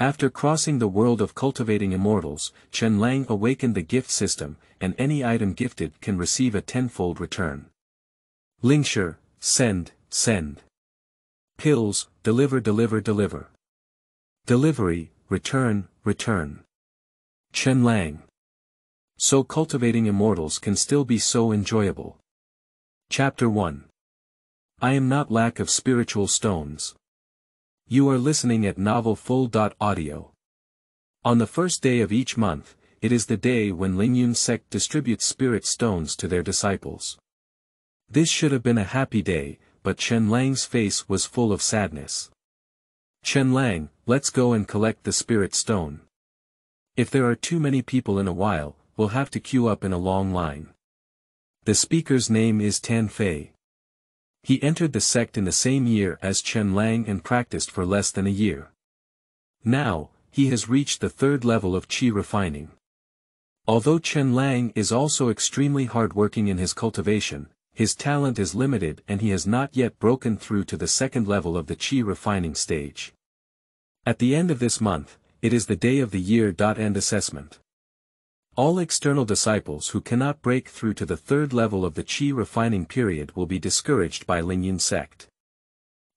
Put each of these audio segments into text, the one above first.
After crossing the world of cultivating immortals, Chen Lang awakened the gift system, and any item gifted can receive a tenfold return. Lingshi, send, send. Pills, deliver deliver deliver. Delivery, return, return. Chen Lang. So cultivating immortals can still be so enjoyable. Chapter 1 I am not lack of spiritual stones. You are listening at novelfull.audio. On the first day of each month, it is the day when Lingyun sect distributes spirit stones to their disciples. This should have been a happy day, but Chen Lang's face was full of sadness. Chen Lang, let's go and collect the spirit stone. If there are too many people in a while, we'll have to queue up in a long line. The speaker's name is Tan Fei. He entered the sect in the same year as Chen Lang and practiced for less than a year. Now, he has reached the third level of qi refining. Although Chen Lang is also extremely hard-working in his cultivation, his talent is limited and he has not yet broken through to the second level of the qi refining stage. At the end of this month, it is the day of the year-end assessment. All external disciples who cannot break through to the third level of the Qi refining period will be discouraged by Lingyun sect.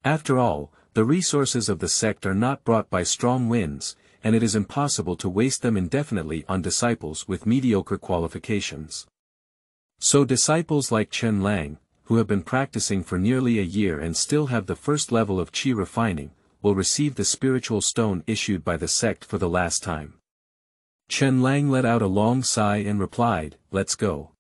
After all, the resources of the sect are not brought by strong winds, and it is impossible to waste them indefinitely on disciples with mediocre qualifications. So disciples like Chen Lang, who have been practicing for nearly a year and still have the first level of Qi refining, will receive the spiritual stone issued by the sect for the last time. Chen Lang let out a long sigh and replied, Let's go.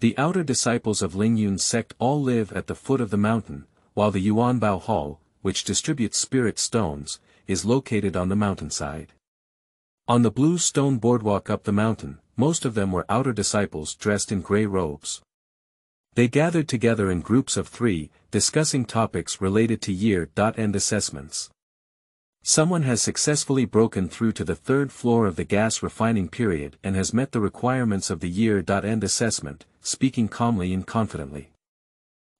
The outer disciples of Lingyun's sect all live at the foot of the mountain, while the Yuanbao Hall, which distributes spirit stones, is located on the mountainside. On the blue stone boardwalk up the mountain, most of them were outer disciples dressed in grey robes. They gathered together in groups of three, discussing topics related to year-end assessments. Someone has successfully broken through to the third floor of the gas refining period and has met the requirements of the year-end assessment, speaking calmly and confidently.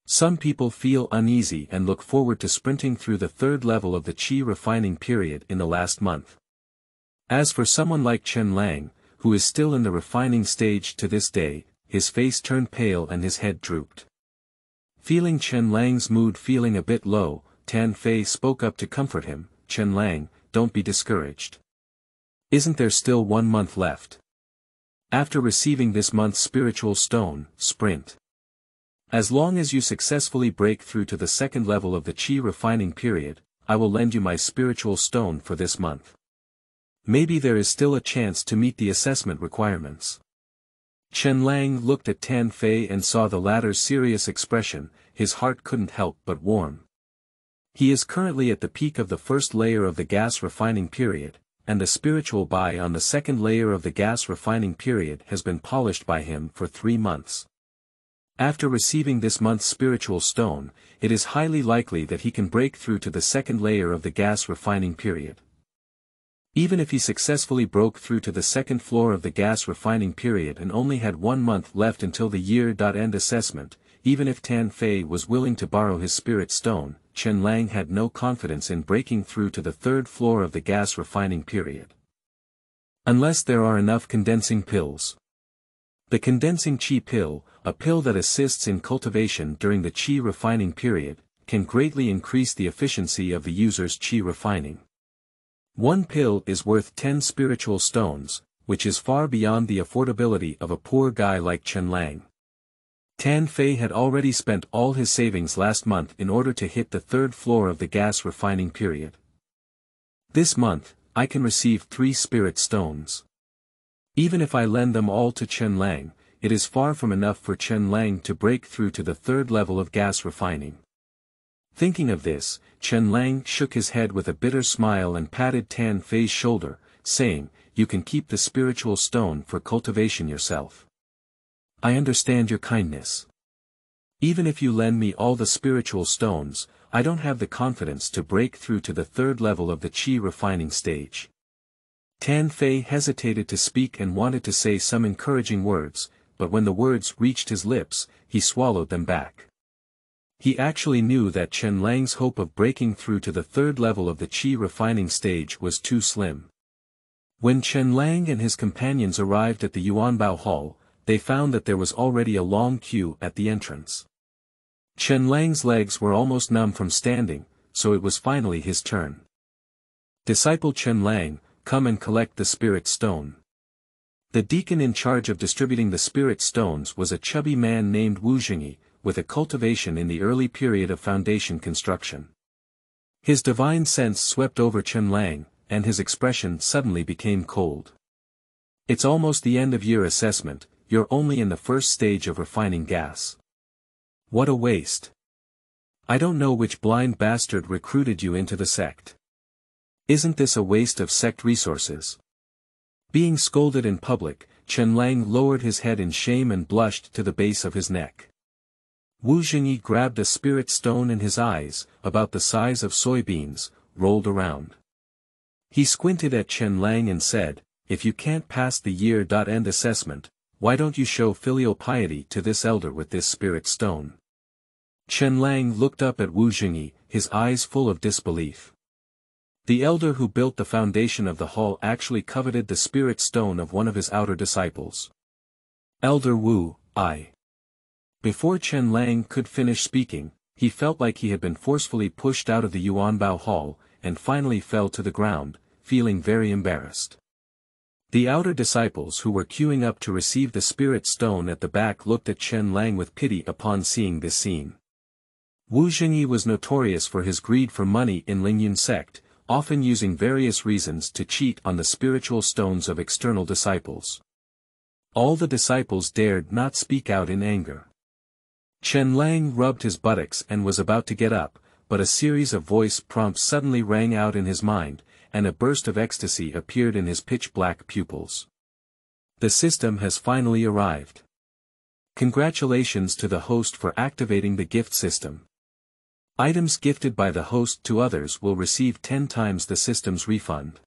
Some people feel uneasy and look forward to sprinting through the third level of the Qi refining period in the last month. As for someone like Chen Lang, who is still in the refining stage to this day, his face turned pale and his head drooped. Feeling Chen Lang's mood feeling a bit low, Tan Fei spoke up to comfort him, Chen Lang, don't be discouraged. Isn't there still one month left? After receiving this month's spiritual stone, sprint. As long as you successfully break through to the second level of the Qi refining period, I will lend you my spiritual stone for this month. Maybe there is still a chance to meet the assessment requirements. Chen Lang looked at Tan Fei and saw the latter's serious expression, his heart couldn't help but warm. He is currently at the peak of the first layer of the gas refining period, and the spiritual buy on the second layer of the gas refining period has been polished by him for three months. After receiving this month's spiritual stone, it is highly likely that he can break through to the second layer of the gas refining period. Even if he successfully broke through to the second floor of the gas refining period and only had one month left until the year-end assessment, even if Tan Fei was willing to borrow his spirit stone, Chen Lang had no confidence in breaking through to the third floor of the gas refining period. Unless there are enough condensing pills. The condensing qi pill, a pill that assists in cultivation during the qi refining period, can greatly increase the efficiency of the user's qi refining. One pill is worth 10 spiritual stones, which is far beyond the affordability of a poor guy like Chen Lang. Tan Fei had already spent all his savings last month in order to hit the third floor of the gas refining period. This month, I can receive three spirit stones. Even if I lend them all to Chen Lang, it is far from enough for Chen Lang to break through to the third level of gas refining. Thinking of this, Chen Lang shook his head with a bitter smile and patted Tan Fei's shoulder, saying, You can keep the spiritual stone for cultivation yourself. I understand your kindness. Even if you lend me all the spiritual stones, I don't have the confidence to break through to the third level of the Qi refining stage. Tan Fei hesitated to speak and wanted to say some encouraging words, but when the words reached his lips, he swallowed them back. He actually knew that Chen Lang's hope of breaking through to the third level of the qi refining stage was too slim. When Chen Lang and his companions arrived at the Yuanbao Hall, they found that there was already a long queue at the entrance. Chen Lang's legs were almost numb from standing, so it was finally his turn. Disciple Chen Lang, come and collect the spirit stone. The deacon in charge of distributing the spirit stones was a chubby man named Wu Jingyi, with a cultivation in the early period of foundation construction. His divine sense swept over Chen Lang, and his expression suddenly became cold. It's almost the end of year assessment, you're only in the first stage of refining gas. What a waste. I don't know which blind bastard recruited you into the sect. Isn't this a waste of sect resources? Being scolded in public, Chen Lang lowered his head in shame and blushed to the base of his neck. Wu Jingyi grabbed a spirit stone in his eyes, about the size of soybeans, rolled around. He squinted at Chen Lang and said, if you can't pass the year-end assessment, why don't you show filial piety to this elder with this spirit stone? Chen Lang looked up at Wu Jingyi, his eyes full of disbelief. The elder who built the foundation of the hall actually coveted the spirit stone of one of his outer disciples. Elder Wu, I. Before Chen Lang could finish speaking, he felt like he had been forcefully pushed out of the Yuanbao hall, and finally fell to the ground, feeling very embarrassed. The outer disciples who were queuing up to receive the spirit stone at the back looked at Chen Lang with pity upon seeing this scene. Wu Jingyi was notorious for his greed for money in Lingyun sect, often using various reasons to cheat on the spiritual stones of external disciples. All the disciples dared not speak out in anger. Chen Lang rubbed his buttocks and was about to get up, but a series of voice prompts suddenly rang out in his mind, and a burst of ecstasy appeared in his pitch-black pupils. The system has finally arrived. Congratulations to the host for activating the gift system. Items gifted by the host to others will receive 10 times the system's refund.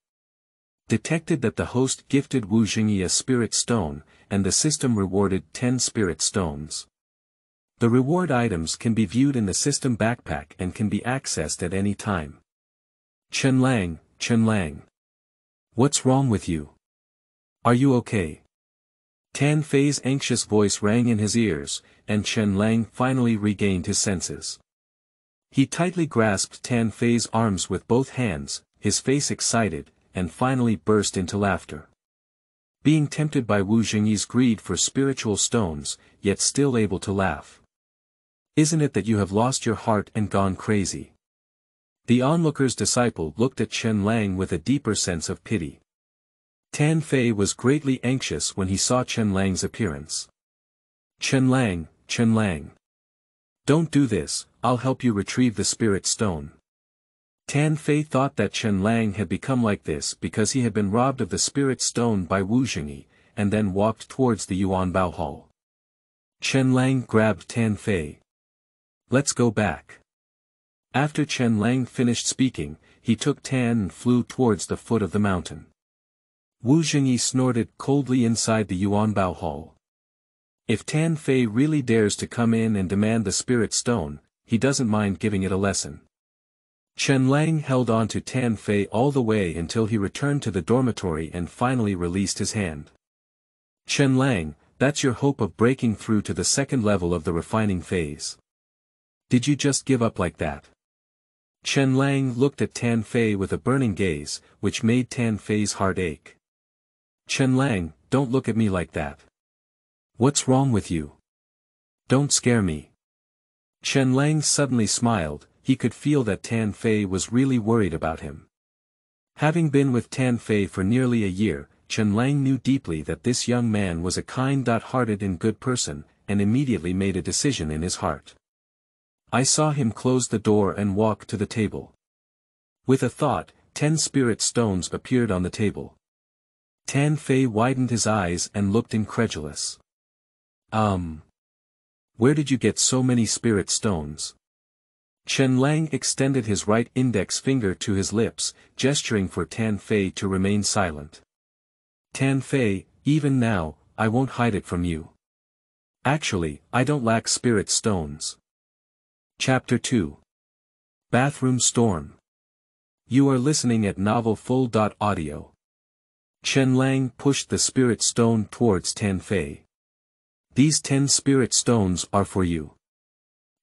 Detected that the host gifted Wu Jingyi a spirit stone, and the system rewarded 10 spirit stones. The reward items can be viewed in the system backpack and can be accessed at any time. Chen Lang, Chen Lang. What's wrong with you? Are you okay? Tan Fei's anxious voice rang in his ears, and Chen Lang finally regained his senses. He tightly grasped Tan Fei's arms with both hands, his face excited, and finally burst into laughter. Being tempted by Wu Jingyi's greed for spiritual stones, yet still able to laugh. Isn't it that you have lost your heart and gone crazy? The onlooker's disciple looked at Chen Lang with a deeper sense of pity. Tan Fei was greatly anxious when he saw Chen Lang's appearance. Chen Lang, Chen Lang. Don't do this, I'll help you retrieve the spirit stone. Tan Fei thought that Chen Lang had become like this because he had been robbed of the spirit stone by Wu Jingyi, and then walked towards the Yuan Bao Hall. Chen Lang grabbed Tan Fei. Let's go back. After Chen Lang finished speaking, he took Tan and flew towards the foot of the mountain. Wu Jingyi snorted coldly inside the Yuanbao hall. If Tan Fei really dares to come in and demand the spirit stone, he doesn't mind giving it a lesson. Chen Lang held on to Tan Fei all the way until he returned to the dormitory and finally released his hand. Chen Lang, that's your hope of breaking through to the second level of the refining phase. Did you just give up like that? Chen Lang looked at Tan Fei with a burning gaze, which made Tan Fei's heart ache. Chen Lang, don't look at me like that. What's wrong with you? Don't scare me. Chen Lang suddenly smiled, he could feel that Tan Fei was really worried about him. Having been with Tan Fei for nearly a year, Chen Lang knew deeply that this young man was a kind-hearted and good person, and immediately made a decision in his heart. I saw him close the door and walk to the table. With a thought, ten spirit stones appeared on the table. Tan Fei widened his eyes and looked incredulous. Um. Where did you get so many spirit stones? Chen Lang extended his right index finger to his lips, gesturing for Tan Fei to remain silent. Tan Fei, even now, I won't hide it from you. Actually, I don't lack spirit stones. Chapter 2 Bathroom Storm You are listening at Novel Full. Audio. Chen Lang pushed the spirit stone towards Tan Fei. These ten spirit stones are for you.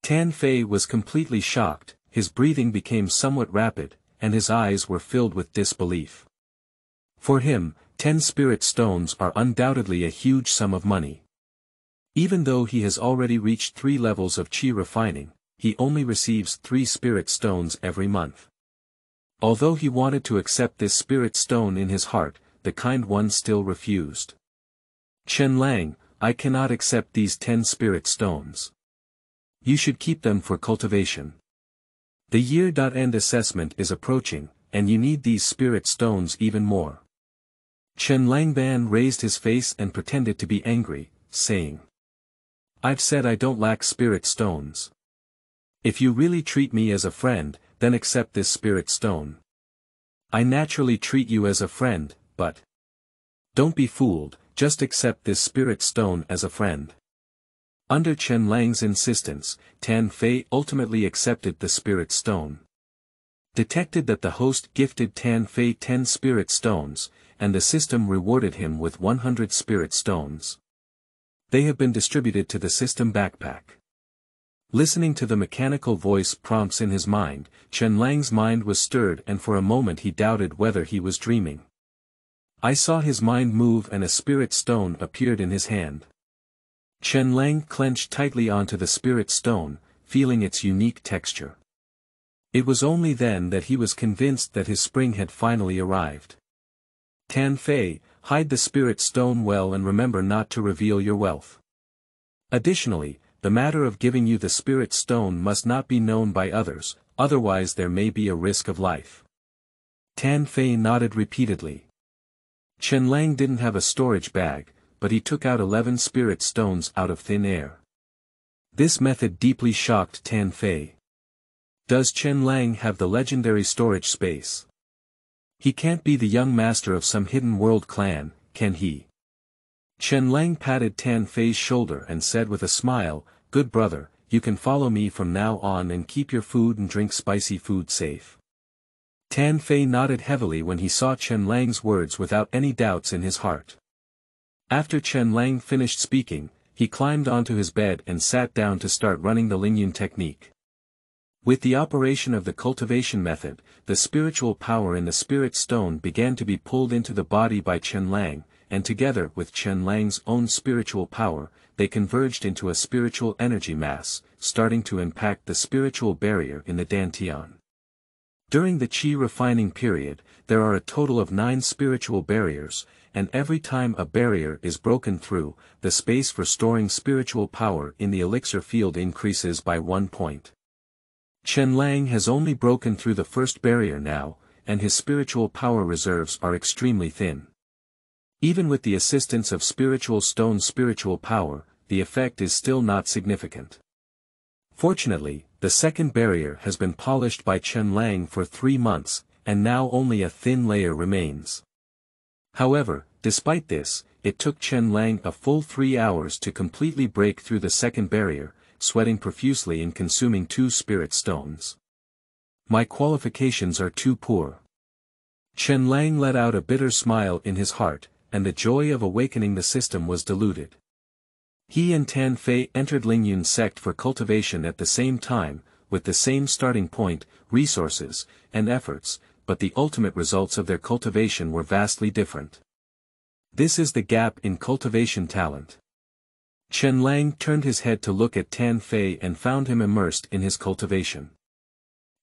Tan Fei was completely shocked, his breathing became somewhat rapid, and his eyes were filled with disbelief. For him, ten spirit stones are undoubtedly a huge sum of money. Even though he has already reached three levels of chi refining, he only receives three spirit stones every month. Although he wanted to accept this spirit stone in his heart, the kind one still refused. Chen Lang, I cannot accept these ten spirit stones. You should keep them for cultivation. The year-end assessment is approaching, and you need these spirit stones even more. Chen Langban raised his face and pretended to be angry, saying. I've said I don't lack spirit stones. If you really treat me as a friend, then accept this spirit stone. I naturally treat you as a friend, but... Don't be fooled, just accept this spirit stone as a friend. Under Chen Lang's insistence, Tan Fei ultimately accepted the spirit stone. Detected that the host gifted Tan Fei 10 spirit stones, and the system rewarded him with 100 spirit stones. They have been distributed to the system backpack. Listening to the mechanical voice prompts in his mind, Chen Lang's mind was stirred and for a moment he doubted whether he was dreaming. I saw his mind move and a spirit stone appeared in his hand. Chen Lang clenched tightly onto the spirit stone, feeling its unique texture. It was only then that he was convinced that his spring had finally arrived. Tan Fei, hide the spirit stone well and remember not to reveal your wealth. Additionally, the matter of giving you the spirit stone must not be known by others, otherwise there may be a risk of life. Tan Fei nodded repeatedly. Chen Lang didn't have a storage bag, but he took out eleven spirit stones out of thin air. This method deeply shocked Tan Fei. Does Chen Lang have the legendary storage space? He can't be the young master of some hidden world clan, can he? Chen Lang patted Tan Fei's shoulder and said with a smile, Good brother, you can follow me from now on and keep your food and drink spicy food safe. Tan Fei nodded heavily when he saw Chen Lang's words without any doubts in his heart. After Chen Lang finished speaking, he climbed onto his bed and sat down to start running the Lingyun technique. With the operation of the cultivation method, the spiritual power in the spirit stone began to be pulled into the body by Chen Lang, and together with Chen Lang's own spiritual power, they converged into a spiritual energy mass, starting to impact the spiritual barrier in the Dantian. During the Qi refining period, there are a total of nine spiritual barriers, and every time a barrier is broken through, the space for storing spiritual power in the elixir field increases by one point. Chen Lang has only broken through the first barrier now, and his spiritual power reserves are extremely thin. Even with the assistance of spiritual stone spiritual power, the effect is still not significant. Fortunately, the second barrier has been polished by Chen Lang for three months, and now only a thin layer remains. However, despite this, it took Chen Lang a full three hours to completely break through the second barrier, sweating profusely and consuming two spirit stones. My qualifications are too poor. Chen Lang let out a bitter smile in his heart, and the joy of awakening the system was diluted. He and Tan Fei entered Lingyun sect for cultivation at the same time, with the same starting point, resources, and efforts, but the ultimate results of their cultivation were vastly different. This is the gap in cultivation talent. Chen Lang turned his head to look at Tan Fei and found him immersed in his cultivation.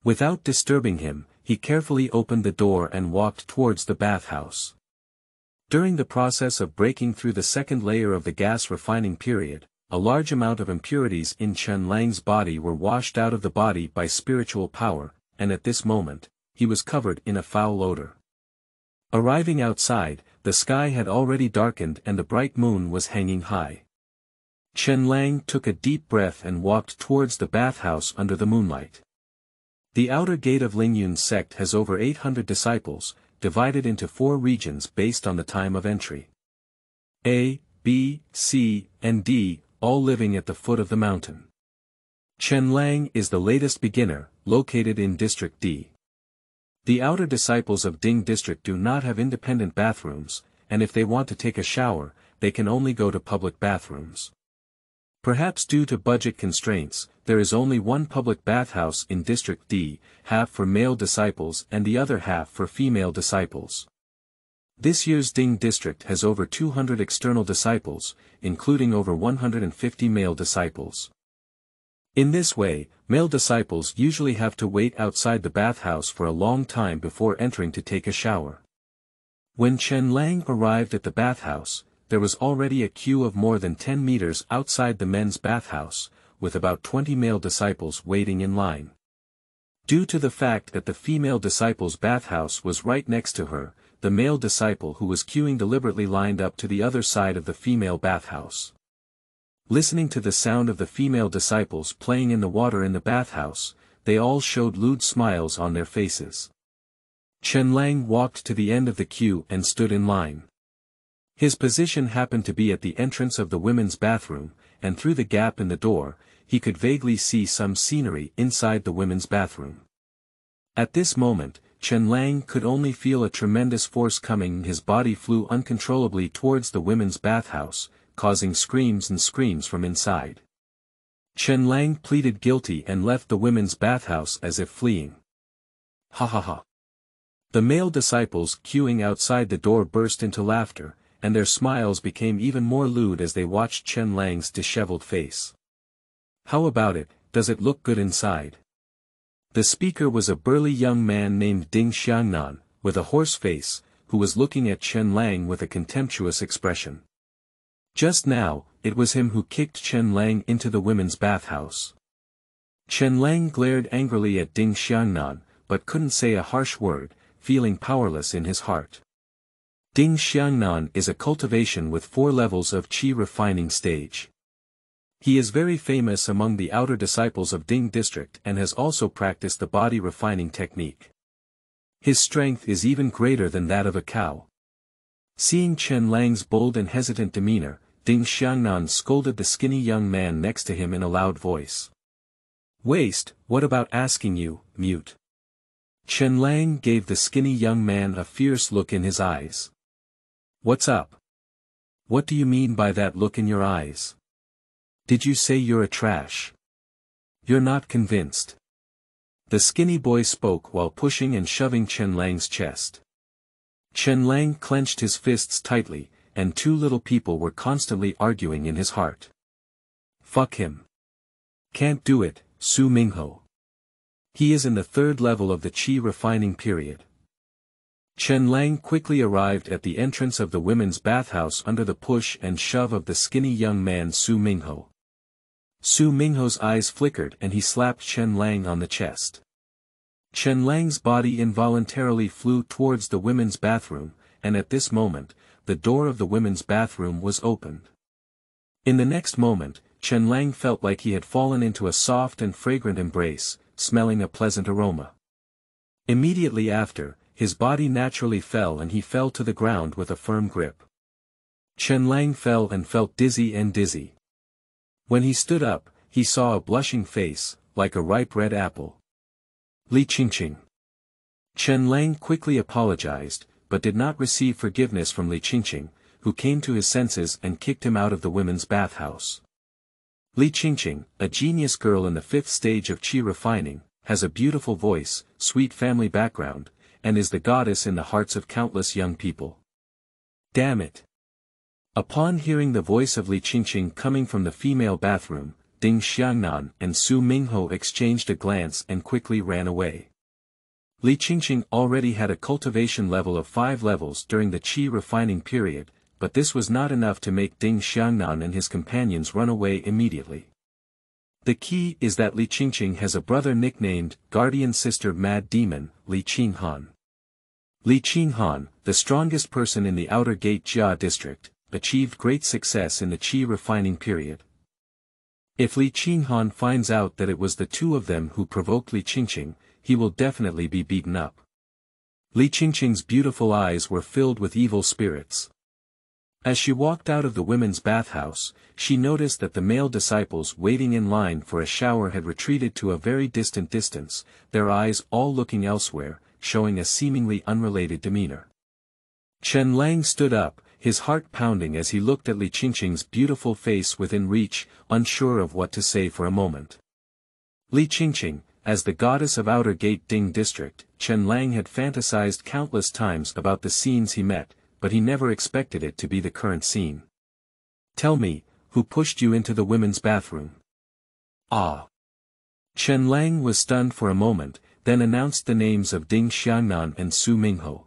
Without disturbing him, he carefully opened the door and walked towards the bathhouse. During the process of breaking through the second layer of the gas refining period, a large amount of impurities in Chen Lang's body were washed out of the body by spiritual power, and at this moment, he was covered in a foul odor. Arriving outside, the sky had already darkened and the bright moon was hanging high. Chen Lang took a deep breath and walked towards the bathhouse under the moonlight. The outer gate of Lingyun sect has over 800 disciples, divided into four regions based on the time of entry. A, B, C, and D, all living at the foot of the mountain. Chen Lang is the latest beginner, located in District D. The outer disciples of Ding District do not have independent bathrooms, and if they want to take a shower, they can only go to public bathrooms. Perhaps due to budget constraints, there is only one public bathhouse in District D, half for male disciples and the other half for female disciples. This year's Ding district has over 200 external disciples, including over 150 male disciples. In this way, male disciples usually have to wait outside the bathhouse for a long time before entering to take a shower. When Chen Lang arrived at the bathhouse, there was already a queue of more than 10 meters outside the men's bathhouse, with about 20 male disciples waiting in line. Due to the fact that the female disciple's bathhouse was right next to her, the male disciple who was queuing deliberately lined up to the other side of the female bathhouse. Listening to the sound of the female disciples playing in the water in the bathhouse, they all showed lewd smiles on their faces. Chen Lang walked to the end of the queue and stood in line. His position happened to be at the entrance of the women's bathroom, and through the gap in the door, he could vaguely see some scenery inside the women's bathroom. At this moment, Chen Lang could only feel a tremendous force coming his body flew uncontrollably towards the women's bathhouse, causing screams and screams from inside. Chen Lang pleaded guilty and left the women's bathhouse as if fleeing. Ha ha ha. The male disciples queuing outside the door burst into laughter, and their smiles became even more lewd as they watched Chen Lang's disheveled face. How about it, does it look good inside? The speaker was a burly young man named Ding Xiangnan, with a hoarse face, who was looking at Chen Lang with a contemptuous expression. Just now, it was him who kicked Chen Lang into the women's bathhouse. Chen Lang glared angrily at Ding Xiangnan, but couldn't say a harsh word, feeling powerless in his heart. Ding Xiangnan is a cultivation with four levels of qi refining stage. He is very famous among the outer disciples of Ding district and has also practiced the body refining technique. His strength is even greater than that of a cow. Seeing Chen Lang's bold and hesitant demeanor, Ding Xiangnan scolded the skinny young man next to him in a loud voice. Waste, what about asking you, mute? Chen Lang gave the skinny young man a fierce look in his eyes. What's up? What do you mean by that look in your eyes? Did you say you're a trash? You're not convinced. The skinny boy spoke while pushing and shoving Chen Lang's chest. Chen Lang clenched his fists tightly, and two little people were constantly arguing in his heart. Fuck him. Can't do it, Su Mingho. He is in the third level of the Qi refining period. Chen Lang quickly arrived at the entrance of the women's bathhouse under the push and shove of the skinny young man Su Mingho. Su Mingho's eyes flickered and he slapped Chen Lang on the chest. Chen Lang's body involuntarily flew towards the women's bathroom, and at this moment, the door of the women's bathroom was opened. In the next moment, Chen Lang felt like he had fallen into a soft and fragrant embrace, smelling a pleasant aroma. Immediately after, his body naturally fell and he fell to the ground with a firm grip. Chen Lang fell and felt dizzy and dizzy. When he stood up, he saw a blushing face, like a ripe red apple. Li Qingqing. Chen Lang quickly apologized, but did not receive forgiveness from Li Qingqing, who came to his senses and kicked him out of the women's bathhouse. Li Qingqing, a genius girl in the fifth stage of qi refining, has a beautiful voice, sweet family background, and is the goddess in the hearts of countless young people. Damn it. Upon hearing the voice of Li Qingqing coming from the female bathroom, Ding Xiangnan and Su Mingho exchanged a glance and quickly ran away. Li Qingqing already had a cultivation level of five levels during the qi refining period, but this was not enough to make Ding Xiangnan and his companions run away immediately. The key is that Li Qingqing has a brother nicknamed Guardian Sister Mad Demon, Li Qinghan. Li Qinghan, the strongest person in the Outer Gate Jia district, achieved great success in the Qi refining period. If Li Qinghan finds out that it was the two of them who provoked Li Qingqing, he will definitely be beaten up. Li Qingqing's beautiful eyes were filled with evil spirits. As she walked out of the women's bathhouse, she noticed that the male disciples waiting in line for a shower had retreated to a very distant distance, their eyes all looking elsewhere, showing a seemingly unrelated demeanor. Chen Lang stood up, his heart pounding as he looked at Li Qingqing's beautiful face within reach, unsure of what to say for a moment. Li Qingqing, as the goddess of Outer Gate Ding District, Chen Lang had fantasized countless times about the scenes he met, but he never expected it to be the current scene. Tell me, who pushed you into the women's bathroom? Ah. Chen Lang was stunned for a moment, then announced the names of Ding Xiangnan and Su Mingho.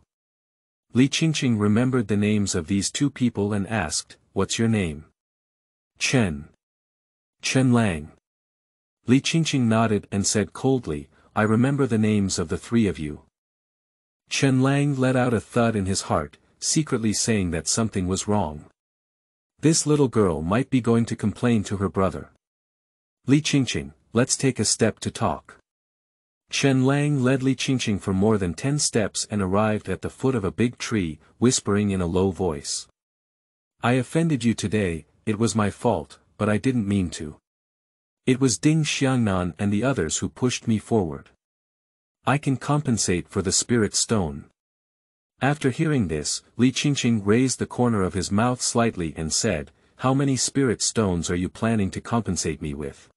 Li Qingqing remembered the names of these two people and asked, What's your name? Chen. Chen Lang. Li Qingqing nodded and said coldly, I remember the names of the three of you. Chen Lang let out a thud in his heart, secretly saying that something was wrong. This little girl might be going to complain to her brother. Li Qingqing, let's take a step to talk. Chen Lang led Li Qingqing for more than ten steps and arrived at the foot of a big tree, whispering in a low voice. I offended you today, it was my fault, but I didn't mean to. It was Ding Xiangnan and the others who pushed me forward. I can compensate for the spirit stone. After hearing this, Li Qingqing raised the corner of his mouth slightly and said, How many spirit stones are you planning to compensate me with?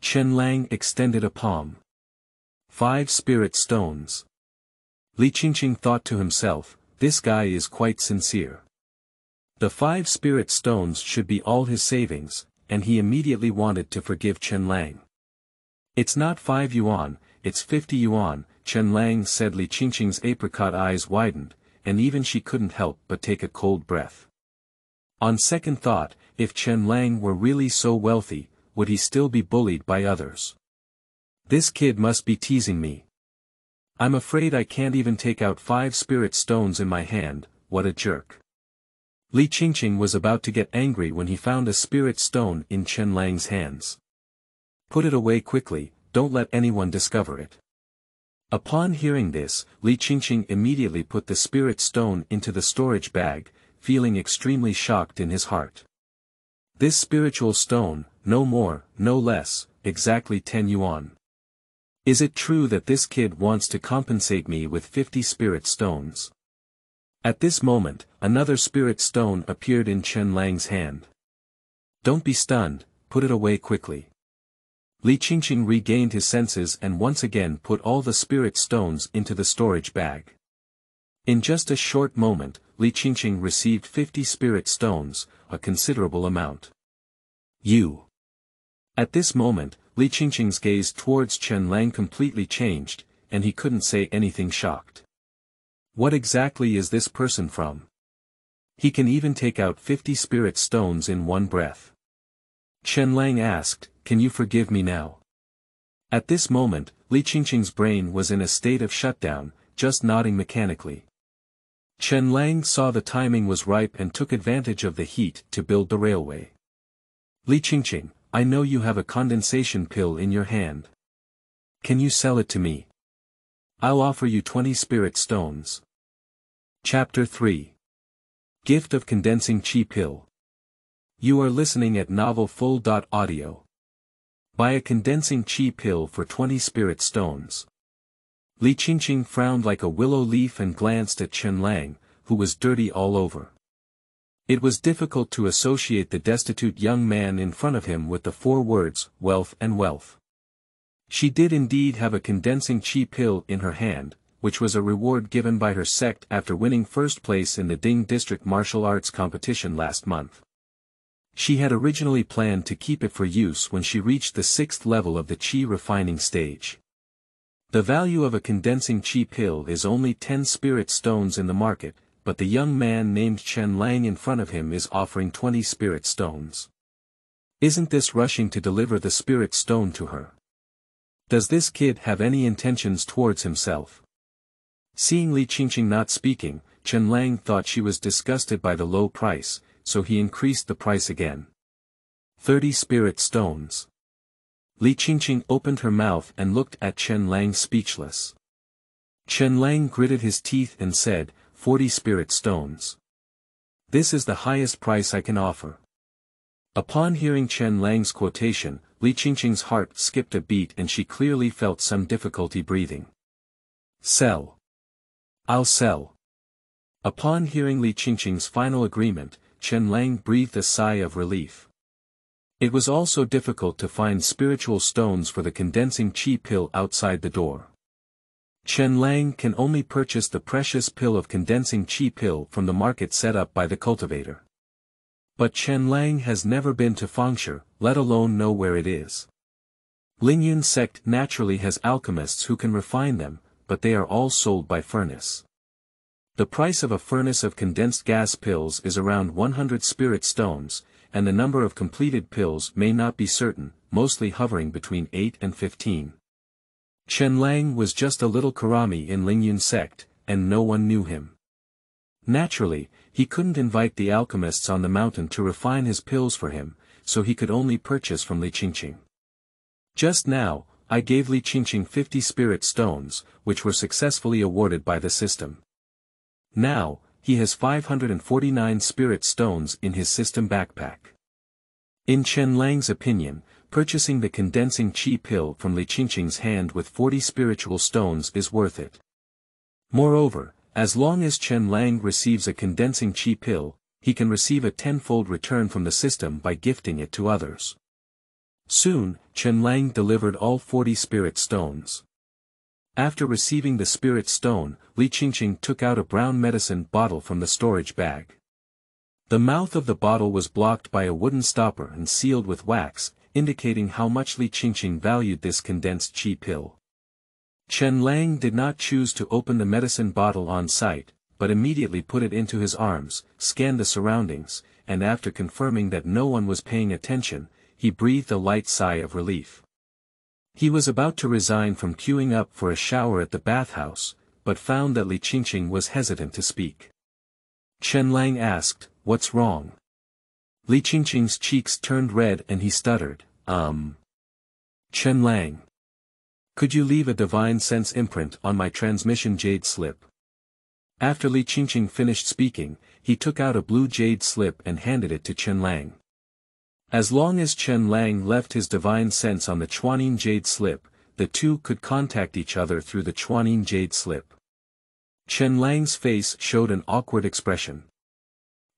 Chen Lang extended a palm. Five spirit stones. Li Qingqing thought to himself, this guy is quite sincere. The five spirit stones should be all his savings, and he immediately wanted to forgive Chen Lang. It's not five yuan, it's fifty yuan, Chen Lang said Li Qingqing's apricot eyes widened, and even she couldn't help but take a cold breath. On second thought, if Chen Lang were really so wealthy, would he still be bullied by others? This kid must be teasing me. I'm afraid I can't even take out five spirit stones in my hand, what a jerk. Li Qingqing was about to get angry when he found a spirit stone in Chen Lang's hands. Put it away quickly, don't let anyone discover it. Upon hearing this, Li Qingqing immediately put the spirit stone into the storage bag, feeling extremely shocked in his heart. This spiritual stone, no more, no less, exactly 10 yuan. Is it true that this kid wants to compensate me with 50 spirit stones? At this moment, another spirit stone appeared in Chen Lang's hand. Don't be stunned, put it away quickly. Li Qingqing regained his senses and once again put all the spirit stones into the storage bag. In just a short moment, Li Qingqing received 50 spirit stones, a considerable amount. You. At this moment, Li Qingqing's gaze towards Chen Lang completely changed, and he couldn't say anything shocked. What exactly is this person from? He can even take out 50 spirit stones in one breath. Chen Lang asked, can you forgive me now? At this moment, Li Qingqing's brain was in a state of shutdown, just nodding mechanically. Chen Lang saw the timing was ripe and took advantage of the heat to build the railway. Li Qingqing, I know you have a condensation pill in your hand. Can you sell it to me? I'll offer you 20 spirit stones. Chapter 3 Gift of Condensing Chi Pill You are listening at novelfull.audio. Buy a condensing chi pill for 20 spirit stones. Li Qingqing frowned like a willow leaf and glanced at Chen Lang, who was dirty all over. It was difficult to associate the destitute young man in front of him with the four words, wealth and wealth. She did indeed have a condensing chi pill in her hand, which was a reward given by her sect after winning first place in the Ding District Martial Arts competition last month. She had originally planned to keep it for use when she reached the sixth level of the Qi refining stage. The value of a condensing Qi pill is only 10 spirit stones in the market, but the young man named Chen Lang in front of him is offering 20 spirit stones. Isn't this rushing to deliver the spirit stone to her? Does this kid have any intentions towards himself? Seeing Li Qingqing not speaking, Chen Lang thought she was disgusted by the low price, so he increased the price again. 30 spirit stones. Li Qingqing opened her mouth and looked at Chen Lang speechless. Chen Lang gritted his teeth and said, 40 spirit stones. This is the highest price I can offer. Upon hearing Chen Lang's quotation, Li Qingqing's heart skipped a beat and she clearly felt some difficulty breathing. Sell. I'll sell. Upon hearing Li Qingqing's final agreement, Chen Lang breathed a sigh of relief. It was also difficult to find spiritual stones for the condensing qi pill outside the door. Chen Lang can only purchase the precious pill of condensing qi pill from the market set up by the cultivator. But Chen Lang has never been to Fangshi, let alone know where it is. Lingyun sect naturally has alchemists who can refine them, but they are all sold by furnace. The price of a furnace of condensed gas pills is around 100 spirit stones, and the number of completed pills may not be certain, mostly hovering between 8 and 15. Chen Lang was just a little karami in Lingyun sect, and no one knew him. Naturally, he couldn't invite the alchemists on the mountain to refine his pills for him, so he could only purchase from Li Qingqing. Just now, I gave Li Qingqing 50 spirit stones, which were successfully awarded by the system. Now, he has 549 spirit stones in his system backpack. In Chen Lang's opinion, purchasing the condensing qi pill from Li Qingqing's hand with 40 spiritual stones is worth it. Moreover, as long as Chen Lang receives a condensing chi pill, he can receive a tenfold return from the system by gifting it to others. Soon, Chen Lang delivered all 40 spirit stones. After receiving the spirit stone, Li Qingqing took out a brown medicine bottle from the storage bag. The mouth of the bottle was blocked by a wooden stopper and sealed with wax, indicating how much Li Qingqing valued this condensed qi pill. Chen Lang did not choose to open the medicine bottle on sight, but immediately put it into his arms, scanned the surroundings, and after confirming that no one was paying attention, he breathed a light sigh of relief. He was about to resign from queuing up for a shower at the bathhouse, but found that Li Qingqing was hesitant to speak. Chen Lang asked, what's wrong? Li Qingqing's cheeks turned red and he stuttered, um. Chen Lang. Could you leave a divine sense imprint on my transmission jade slip? After Li Qingqing finished speaking, he took out a blue jade slip and handed it to Chen Lang. As long as Chen Lang left his divine sense on the Chuanin jade slip, the two could contact each other through the Chuanin jade slip. Chen Lang's face showed an awkward expression.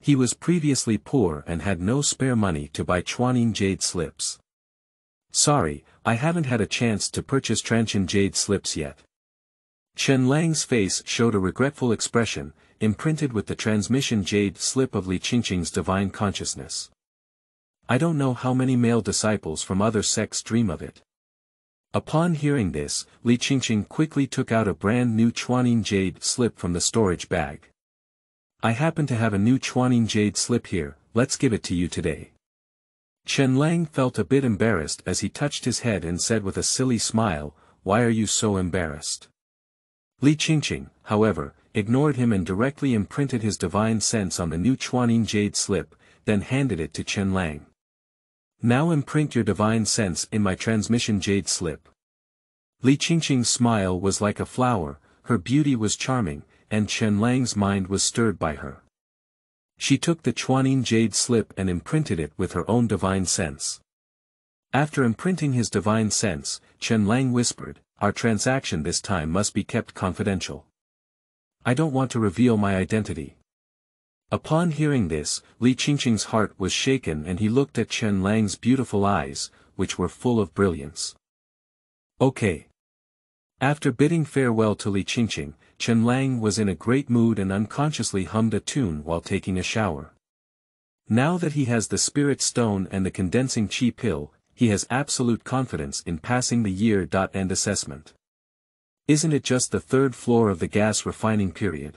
He was previously poor and had no spare money to buy Chuanin jade slips. Sorry, I haven't had a chance to purchase Transmission jade slips yet. Chen Lang's face showed a regretful expression, imprinted with the transmission jade slip of Li Qingqing's divine consciousness. I don't know how many male disciples from other sects dream of it. Upon hearing this, Li Qingqing quickly took out a brand new Chuanin jade slip from the storage bag. I happen to have a new Chuanin jade slip here, let's give it to you today. Chen Lang felt a bit embarrassed as he touched his head and said with a silly smile, why are you so embarrassed? Li Qingqing, however, ignored him and directly imprinted his divine sense on the new Chuanin jade slip, then handed it to Chen Lang. Now imprint your divine sense in my transmission jade slip. Li Qingqing's smile was like a flower, her beauty was charming, and Chen Lang's mind was stirred by her. She took the Chuanin jade slip and imprinted it with her own divine sense. After imprinting his divine sense, Chen Lang whispered, our transaction this time must be kept confidential. I don't want to reveal my identity. Upon hearing this, Li Qingqing's heart was shaken and he looked at Chen Lang's beautiful eyes, which were full of brilliance. Okay. After bidding farewell to Li Qingqing, Chen Lang was in a great mood and unconsciously hummed a tune while taking a shower. Now that he has the spirit stone and the condensing chi pill, he has absolute confidence in passing the year-end assessment. Isn't it just the third floor of the gas refining period?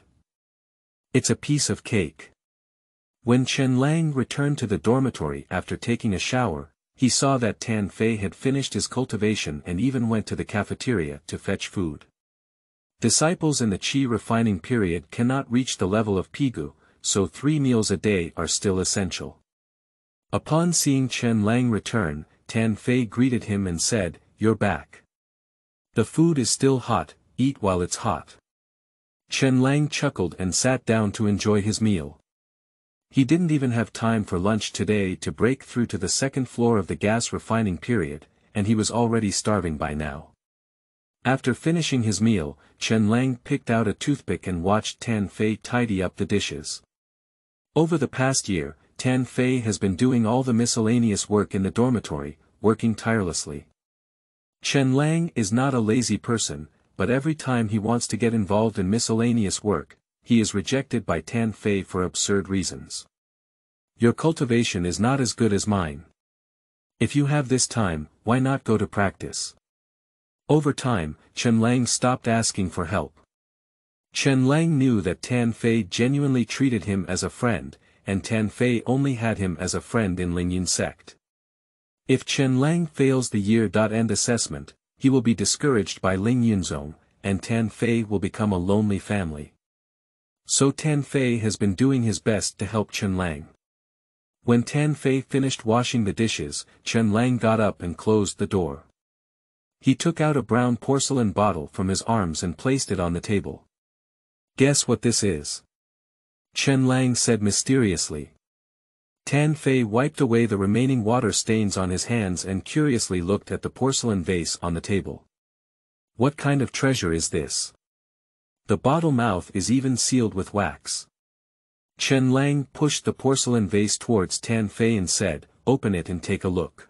It's a piece of cake. When Chen Lang returned to the dormitory after taking a shower, he saw that Tan Fei had finished his cultivation and even went to the cafeteria to fetch food. Disciples in the Qi refining period cannot reach the level of Pigu, so three meals a day are still essential. Upon seeing Chen Lang return, Tan Fei greeted him and said, You're back. The food is still hot, eat while it's hot. Chen Lang chuckled and sat down to enjoy his meal. He didn't even have time for lunch today to break through to the second floor of the gas refining period, and he was already starving by now. After finishing his meal, Chen Lang picked out a toothpick and watched Tan Fei tidy up the dishes. Over the past year, Tan Fei has been doing all the miscellaneous work in the dormitory, working tirelessly. Chen Lang is not a lazy person, but every time he wants to get involved in miscellaneous work, he is rejected by Tan Fei for absurd reasons. Your cultivation is not as good as mine. If you have this time, why not go to practice? Over time, Chen Lang stopped asking for help. Chen Lang knew that Tan Fei genuinely treated him as a friend, and Tan Fei only had him as a friend in Lingyun sect. If Chen Lang fails the year-end assessment, he will be discouraged by Ling Yunzong, and Tan Fei will become a lonely family. So Tan Fei has been doing his best to help Chen Lang. When Tan Fei finished washing the dishes, Chen Lang got up and closed the door. He took out a brown porcelain bottle from his arms and placed it on the table. Guess what this is? Chen Lang said mysteriously. Tan Fei wiped away the remaining water stains on his hands and curiously looked at the porcelain vase on the table. What kind of treasure is this? The bottle mouth is even sealed with wax. Chen Lang pushed the porcelain vase towards Tan Fei and said, open it and take a look.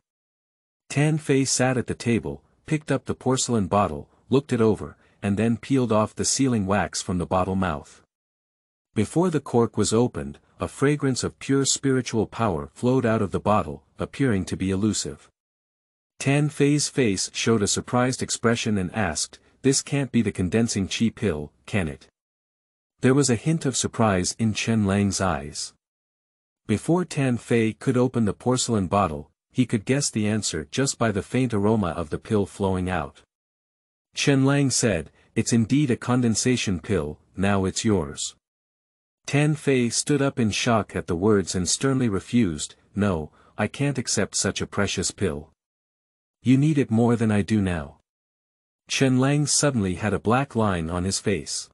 Tan Fei sat at the table, picked up the porcelain bottle, looked it over, and then peeled off the sealing wax from the bottle mouth. Before the cork was opened, a fragrance of pure spiritual power flowed out of the bottle, appearing to be elusive. Tan Fei's face showed a surprised expression and asked, this can't be the condensing chi pill, can it? There was a hint of surprise in Chen Lang's eyes. Before Tan Fei could open the porcelain bottle, he could guess the answer just by the faint aroma of the pill flowing out. Chen Lang said, it's indeed a condensation pill, now it's yours. Tan Fei stood up in shock at the words and sternly refused, no, I can't accept such a precious pill. You need it more than I do now. Chen Lang suddenly had a black line on his face.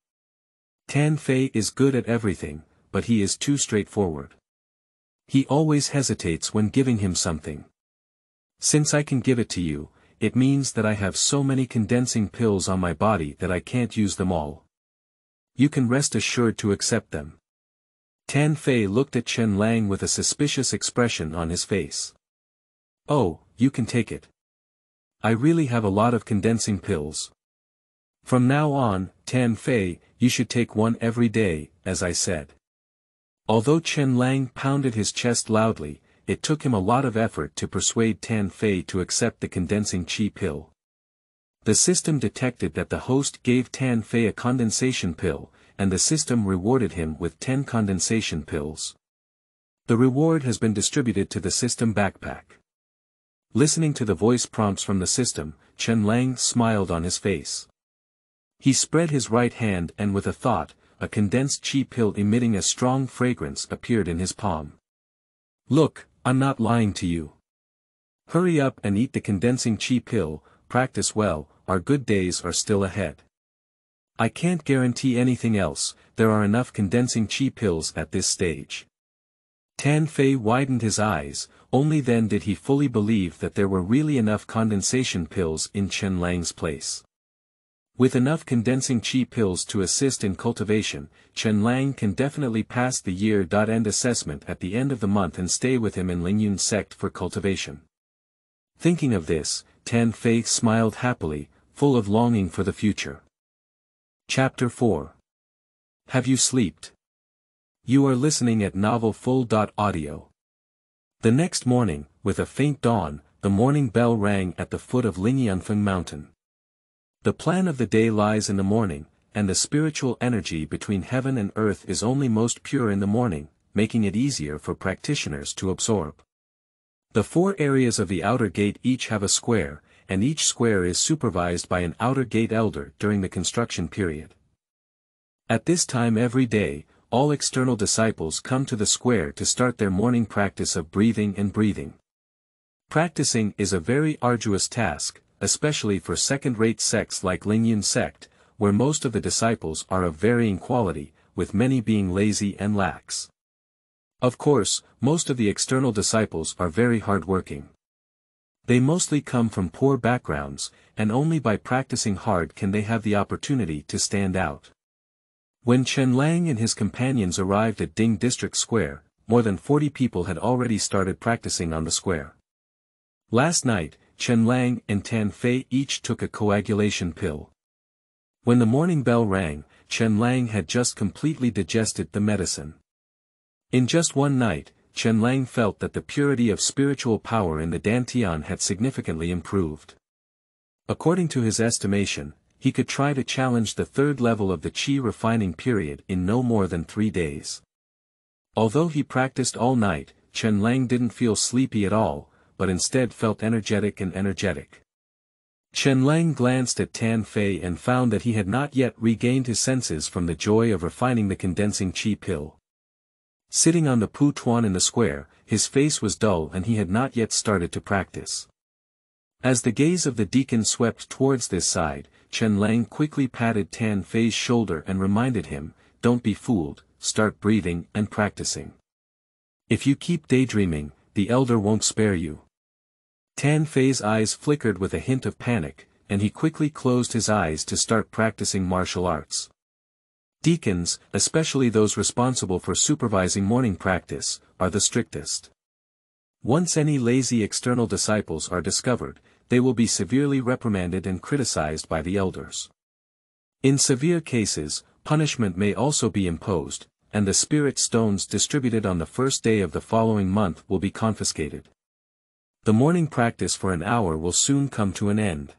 Tan Fei is good at everything, but he is too straightforward. He always hesitates when giving him something. Since I can give it to you, it means that I have so many condensing pills on my body that I can't use them all. You can rest assured to accept them. Tan Fei looked at Chen Lang with a suspicious expression on his face. Oh, you can take it. I really have a lot of condensing pills. From now on, Tan Fei, you should take one every day, as I said. Although Chen Lang pounded his chest loudly, it took him a lot of effort to persuade Tan Fei to accept the condensing chi pill. The system detected that the host gave Tan Fei a condensation pill, and the system rewarded him with 10 condensation pills. The reward has been distributed to the system backpack. Listening to the voice prompts from the system, Chen Lang smiled on his face. He spread his right hand and with a thought, a condensed chi pill emitting a strong fragrance appeared in his palm. Look, I'm not lying to you. Hurry up and eat the condensing chi pill, practice well, our good days are still ahead. I can't guarantee anything else, there are enough condensing chi pills at this stage. Tan Fei widened his eyes, only then did he fully believe that there were really enough condensation pills in Chen Lang's place. With enough condensing chi pills to assist in cultivation, Chen Lang can definitely pass the year-end assessment at the end of the month and stay with him in Lingyun sect for cultivation. Thinking of this, Tan Fei smiled happily, full of longing for the future. Chapter 4 Have you slept? You are listening at Novel Full. Audio. The next morning, with a faint dawn, the morning bell rang at the foot of Lingyunfeng Mountain. The plan of the day lies in the morning, and the spiritual energy between heaven and earth is only most pure in the morning, making it easier for practitioners to absorb. The four areas of the outer gate each have a square, and each square is supervised by an outer gate elder during the construction period. At this time every day, all external disciples come to the square to start their morning practice of breathing and breathing. Practicing is a very arduous task, especially for second-rate sects like Lingyun sect, where most of the disciples are of varying quality, with many being lazy and lax. Of course, most of the external disciples are very hard-working. They mostly come from poor backgrounds, and only by practicing hard can they have the opportunity to stand out. When Chen Lang and his companions arrived at Ding District Square, more than 40 people had already started practicing on the square. Last night, Chen Lang and Tan Fei each took a coagulation pill. When the morning bell rang, Chen Lang had just completely digested the medicine. In just one night, Chen Lang felt that the purity of spiritual power in the Dantian had significantly improved. According to his estimation, he could try to challenge the third level of the Qi refining period in no more than three days. Although he practiced all night, Chen Lang didn't feel sleepy at all, but instead felt energetic and energetic. Chen Lang glanced at Tan Fei and found that he had not yet regained his senses from the joy of refining the condensing Qi pill. Sitting on the Pu Tuan in the square, his face was dull and he had not yet started to practice. As the gaze of the deacon swept towards this side, Chen Lang quickly patted Tan Fei's shoulder and reminded him, don't be fooled, start breathing and practicing. If you keep daydreaming, the elder won't spare you. Tan Fei's eyes flickered with a hint of panic, and he quickly closed his eyes to start practicing martial arts. Deacons, especially those responsible for supervising morning practice, are the strictest. Once any lazy external disciples are discovered, they will be severely reprimanded and criticized by the elders. In severe cases, punishment may also be imposed, and the spirit stones distributed on the first day of the following month will be confiscated. The morning practice for an hour will soon come to an end.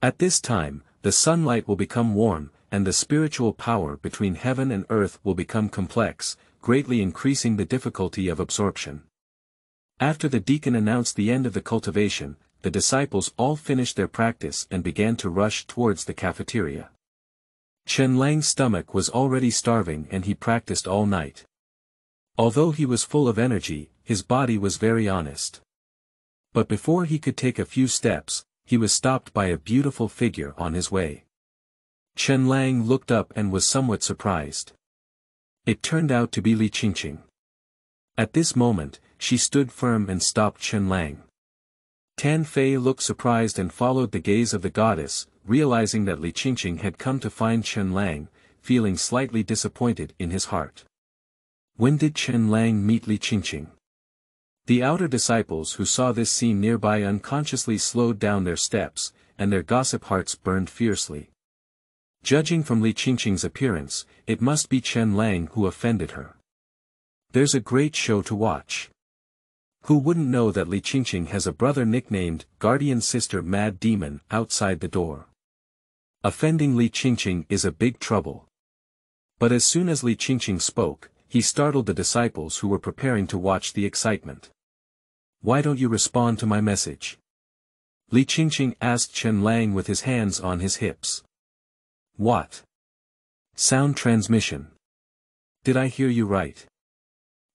At this time, the sunlight will become warm, and the spiritual power between heaven and earth will become complex, greatly increasing the difficulty of absorption. After the deacon announced the end of the cultivation, the disciples all finished their practice and began to rush towards the cafeteria. Chen Lang's stomach was already starving and he practiced all night. Although he was full of energy, his body was very honest. But before he could take a few steps, he was stopped by a beautiful figure on his way. Chen Lang looked up and was somewhat surprised. It turned out to be Li Qingqing. At this moment, she stood firm and stopped Chen Lang. Tan Fei looked surprised and followed the gaze of the goddess, realizing that Li Qingqing had come to find Chen Lang, feeling slightly disappointed in his heart. When did Chen Lang meet Li Qingqing? The outer disciples who saw this scene nearby unconsciously slowed down their steps, and their gossip hearts burned fiercely. Judging from Li Qingqing's appearance, it must be Chen Lang who offended her. There's a great show to watch. Who wouldn't know that Li Qingqing has a brother nicknamed Guardian Sister Mad Demon outside the door. Offending Li Qingqing is a big trouble. But as soon as Li Qingqing spoke, he startled the disciples who were preparing to watch the excitement. Why don't you respond to my message? Li Qingqing asked Chen Lang with his hands on his hips. What? Sound transmission. Did I hear you right?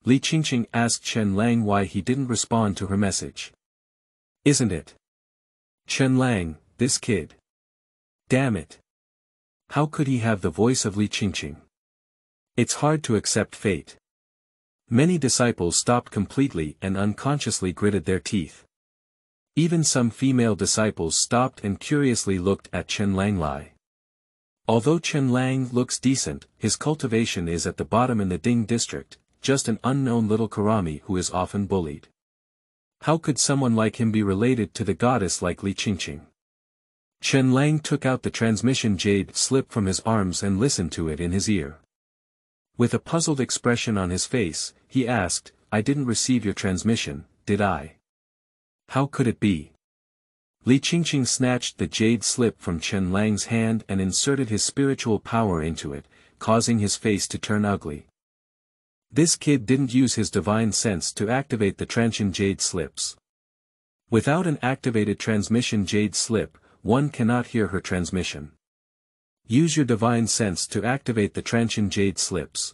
Li Qingqing asked Chen Lang why he didn't respond to her message. Isn't it? Chen Lang, this kid. Damn it. How could he have the voice of Li Qingqing? It's hard to accept fate. Many disciples stopped completely and unconsciously gritted their teeth. Even some female disciples stopped and curiously looked at Chen Lang Lai. Although Chen Lang looks decent, his cultivation is at the bottom in the Ding district, just an unknown little Karami who is often bullied. How could someone like him be related to the goddess like Li Qingqing? Chen Lang took out the transmission jade slip from his arms and listened to it in his ear. With a puzzled expression on his face, he asked, I didn't receive your transmission, did I? How could it be? Li Qingqing snatched the jade slip from Chen Lang's hand and inserted his spiritual power into it, causing his face to turn ugly. This kid didn't use his divine sense to activate the transmission jade slips. Without an activated transmission jade slip, one cannot hear her transmission. Use your divine sense to activate the transmission jade slips.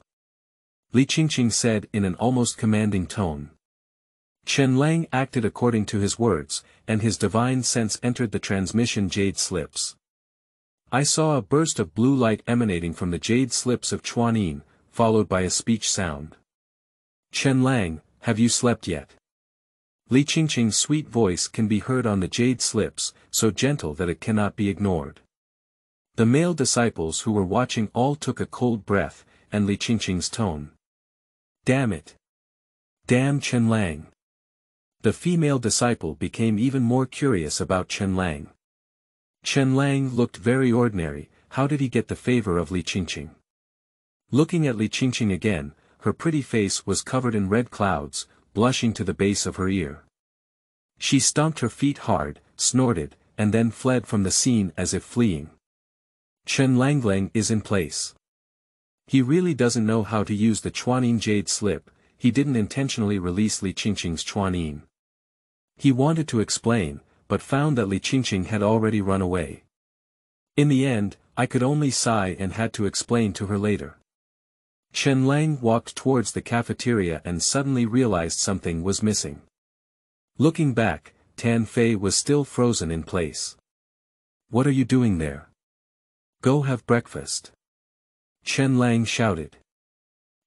Li Qingqing said in an almost commanding tone. Chen Lang acted according to his words, and his divine sense entered the transmission jade slips. I saw a burst of blue light emanating from the jade slips of Chuan Yin, followed by a speech sound. Chen Lang, have you slept yet? Li Qingqing's sweet voice can be heard on the jade slips, so gentle that it cannot be ignored. The male disciples who were watching all took a cold breath, and Li Qingqing's tone. Damn it! Damn Chen Lang! The female disciple became even more curious about Chen Lang. Chen Lang looked very ordinary, how did he get the favor of Li Qingqing? Looking at Li Qingqing again, her pretty face was covered in red clouds, blushing to the base of her ear. She stomped her feet hard, snorted, and then fled from the scene as if fleeing. Chen Langlang is in place. He really doesn't know how to use the Chuan Yin jade slip, he didn't intentionally release Li Qingqing's Chuan Yin. He wanted to explain, but found that Li Qingqing had already run away. In the end, I could only sigh and had to explain to her later. Chen Lang walked towards the cafeteria and suddenly realized something was missing. Looking back, Tan Fei was still frozen in place. What are you doing there? Go have breakfast. Chen Lang shouted.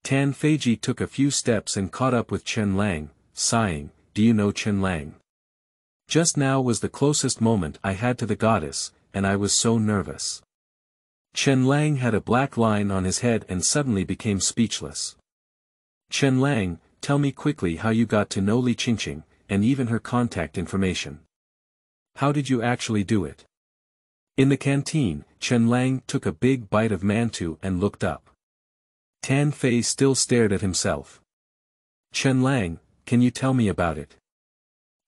Tan Feiji took a few steps and caught up with Chen Lang, sighing, do you know Chen Lang? Just now was the closest moment I had to the goddess, and I was so nervous. Chen Lang had a black line on his head and suddenly became speechless. Chen Lang, tell me quickly how you got to know Li Qingqing, and even her contact information. How did you actually do it? In the canteen, Chen Lang took a big bite of mantou and looked up. Tan Fei still stared at himself. Chen Lang, can you tell me about it?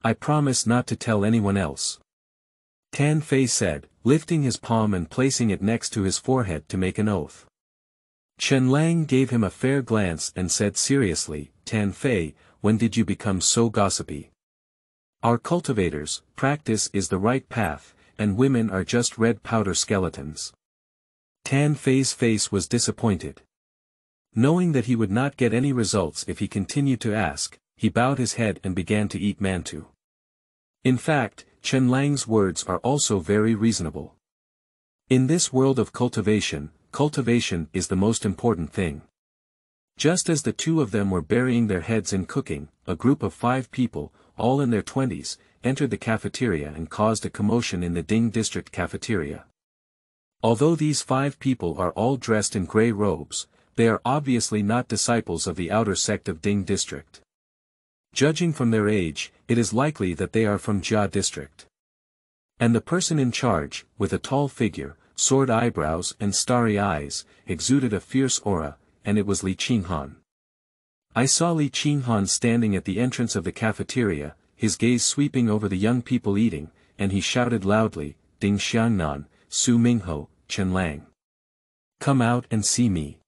I promise not to tell anyone else. Tan Fei said, lifting his palm and placing it next to his forehead to make an oath. Chen Lang gave him a fair glance and said seriously, Tan Fei, when did you become so gossipy? Our cultivators, practice is the right path, and women are just red powder skeletons. Tan Fei's face was disappointed. Knowing that he would not get any results if he continued to ask, he bowed his head and began to eat mantou. In fact, Chen Lang's words are also very reasonable. In this world of cultivation, cultivation is the most important thing. Just as the two of them were burying their heads in cooking, a group of five people, all in their twenties, entered the cafeteria and caused a commotion in the Ding district cafeteria. Although these five people are all dressed in grey robes, they are obviously not disciples of the outer sect of Ding district. Judging from their age, it is likely that they are from Jia district. And the person in charge, with a tall figure, sword eyebrows and starry eyes, exuded a fierce aura, and it was Li Qinghan. I saw Li Qinghan standing at the entrance of the cafeteria, his gaze sweeping over the young people eating, and he shouted loudly, Ding Xiangnan, Su Mingho, Chen Lang. Come out and see me.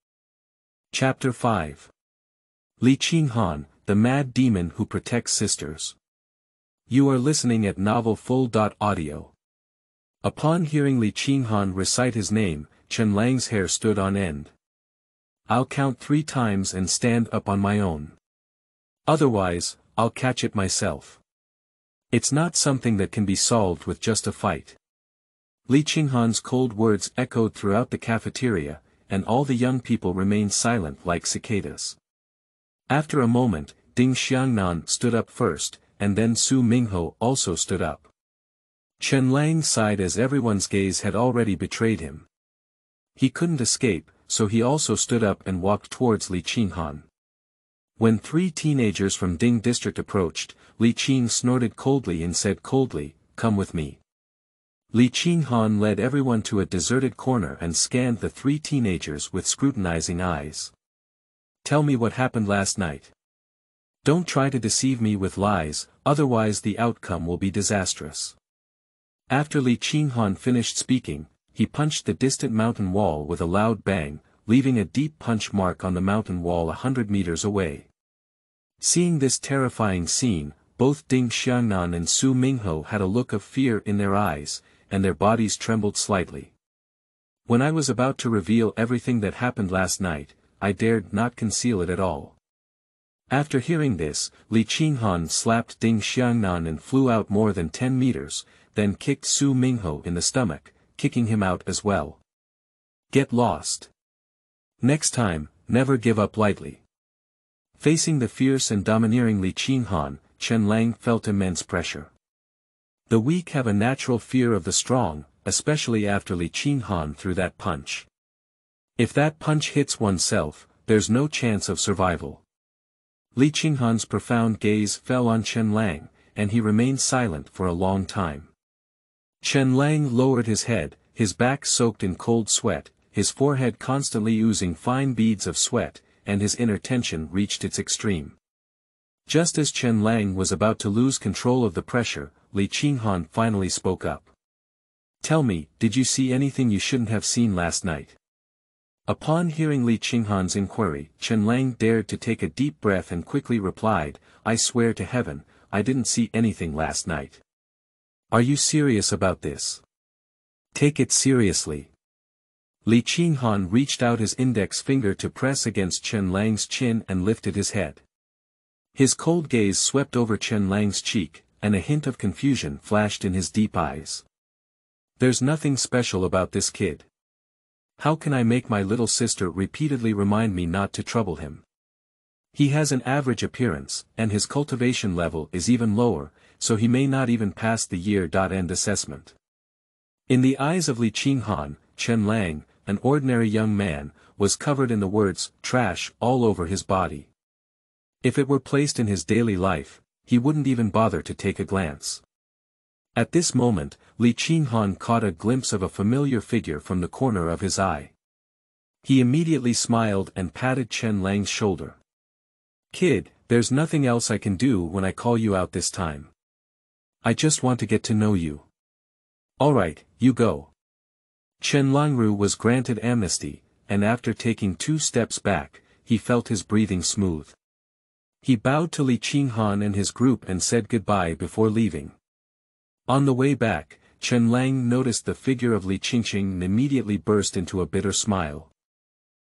Chapter 5 Li Qinghan, the mad demon who protects sisters. You are listening at Novel Full. Audio. Upon hearing Li Qinghan recite his name, Chen Lang's hair stood on end. I'll count three times and stand up on my own. Otherwise, I'll catch it myself. It's not something that can be solved with just a fight. Li Qinghan's cold words echoed throughout the cafeteria, and all the young people remained silent like cicadas. After a moment, Ding Xiangnan stood up first, and then Su Mingho also stood up. Chen Lang sighed as everyone's gaze had already betrayed him. He couldn't escape, so he also stood up and walked towards Li Qinghan. When three teenagers from Ding district approached, Li Qing snorted coldly and said coldly, come with me. Li Qinghan led everyone to a deserted corner and scanned the three teenagers with scrutinizing eyes. Tell me what happened last night. Don't try to deceive me with lies, otherwise the outcome will be disastrous. After Li Qinghan finished speaking, he punched the distant mountain wall with a loud bang, leaving a deep punch mark on the mountain wall a hundred meters away. Seeing this terrifying scene, both Ding Xiangnan and Su Mingho had a look of fear in their eyes, and their bodies trembled slightly. When I was about to reveal everything that happened last night, I dared not conceal it at all. After hearing this, Li Qinghan slapped Ding Xiangnan and flew out more than 10 meters, then kicked Su Mingho in the stomach, kicking him out as well. Get lost. Next time, never give up lightly. Facing the fierce and domineering Li Qinghan, Chen Lang felt immense pressure. The weak have a natural fear of the strong, especially after Li Qinghan threw that punch. If that punch hits oneself, there's no chance of survival. Li Qinghan's profound gaze fell on Chen Lang, and he remained silent for a long time. Chen Lang lowered his head, his back soaked in cold sweat, his forehead constantly oozing fine beads of sweat, and his inner tension reached its extreme. Just as Chen Lang was about to lose control of the pressure, Li Qinghan finally spoke up. Tell me, did you see anything you shouldn't have seen last night? Upon hearing Li Qinghan's inquiry, Chen Lang dared to take a deep breath and quickly replied, I swear to heaven, I didn't see anything last night. Are you serious about this? Take it seriously. Li Qinghan reached out his index finger to press against Chen Lang's chin and lifted his head. His cold gaze swept over Chen Lang's cheek, and a hint of confusion flashed in his deep eyes. There's nothing special about this kid. How can I make my little sister repeatedly remind me not to trouble him? He has an average appearance, and his cultivation level is even lower, so he may not even pass the year-end assessment. In the eyes of Li Qinghan, Chen Lang, an ordinary young man, was covered in the words, trash, all over his body. If it were placed in his daily life, he wouldn't even bother to take a glance. At this moment, Li Qinghan caught a glimpse of a familiar figure from the corner of his eye. He immediately smiled and patted Chen Lang's shoulder. Kid, there's nothing else I can do when I call you out this time. I just want to get to know you. Alright, you go. Chen Langru was granted amnesty, and after taking two steps back, he felt his breathing smooth. He bowed to Li Qinghan and his group and said goodbye before leaving. On the way back, Chen Lang noticed the figure of Li Qingqing and immediately burst into a bitter smile.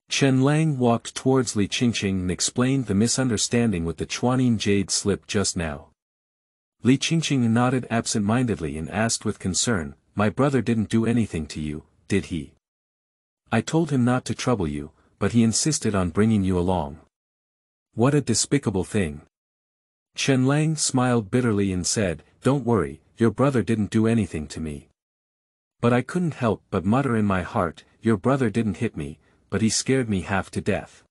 Chen Lang walked towards Li Qingqing and explained the misunderstanding with the Chuan Yin jade slip just now. Li Qingqing nodded absent-mindedly and asked with concern, My brother didn't do anything to you, did he? I told him not to trouble you, but he insisted on bringing you along. What a despicable thing. Chen Lang smiled bitterly and said, Don't worry, your brother didn't do anything to me. But I couldn't help but mutter in my heart, your brother didn't hit me, but he scared me half to death.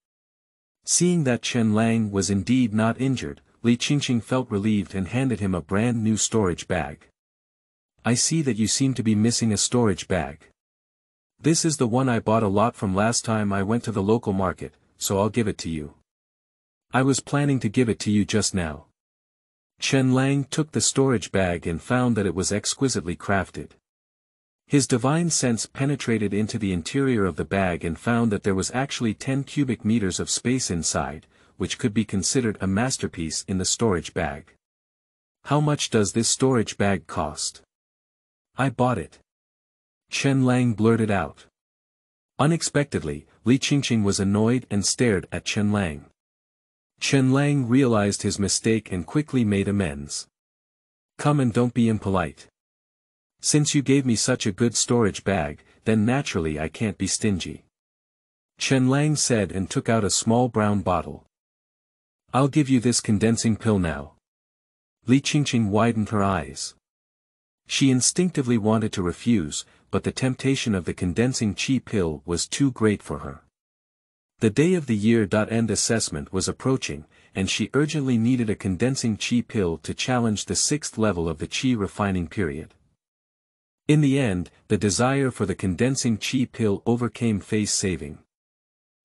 Seeing that Chen Lang was indeed not injured, Li Qingqing felt relieved and handed him a brand new storage bag. I see that you seem to be missing a storage bag. This is the one I bought a lot from last time I went to the local market, so I'll give it to you. I was planning to give it to you just now. Chen Lang took the storage bag and found that it was exquisitely crafted. His divine sense penetrated into the interior of the bag and found that there was actually 10 cubic meters of space inside, which could be considered a masterpiece in the storage bag. How much does this storage bag cost? I bought it. Chen Lang blurted out. Unexpectedly, Li Qingqing was annoyed and stared at Chen Lang. Chen Lang realized his mistake and quickly made amends. Come and don't be impolite. Since you gave me such a good storage bag, then naturally I can't be stingy. Chen Lang said and took out a small brown bottle. I'll give you this condensing pill now. Li Qingqing widened her eyes. She instinctively wanted to refuse, but the temptation of the condensing chi pill was too great for her. The day of the year-end assessment was approaching, and she urgently needed a condensing chi pill to challenge the sixth level of the chi refining period. In the end, the desire for the condensing chi pill overcame face saving.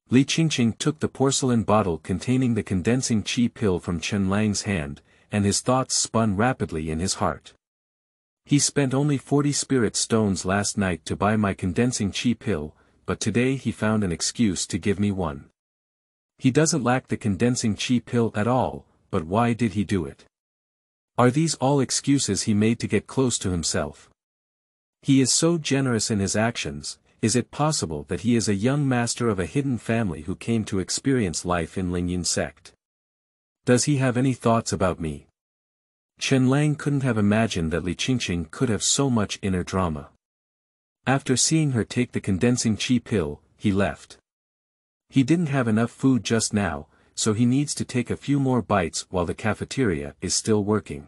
Li Qingqing took the porcelain bottle containing the condensing chi pill from Chen Lang's hand, and his thoughts spun rapidly in his heart. He spent only 40 spirit stones last night to buy my condensing chi pill, but today he found an excuse to give me one. He doesn't lack the condensing chi pill at all, but why did he do it? Are these all excuses he made to get close to himself? He is so generous in his actions, is it possible that he is a young master of a hidden family who came to experience life in Lingyun sect? Does he have any thoughts about me? Chen Lang couldn't have imagined that Li Qingqing could have so much inner drama. After seeing her take the condensing chi pill, he left. He didn't have enough food just now, so he needs to take a few more bites while the cafeteria is still working.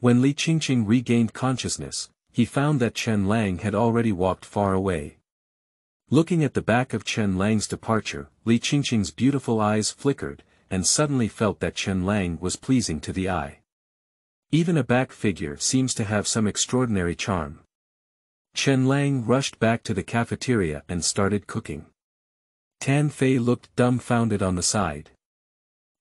When Li Qingqing regained consciousness, he found that Chen Lang had already walked far away. Looking at the back of Chen Lang's departure, Li Qingqing's beautiful eyes flickered, and suddenly felt that Chen Lang was pleasing to the eye. Even a back figure seems to have some extraordinary charm. Chen Lang rushed back to the cafeteria and started cooking. Tan Fei looked dumbfounded on the side.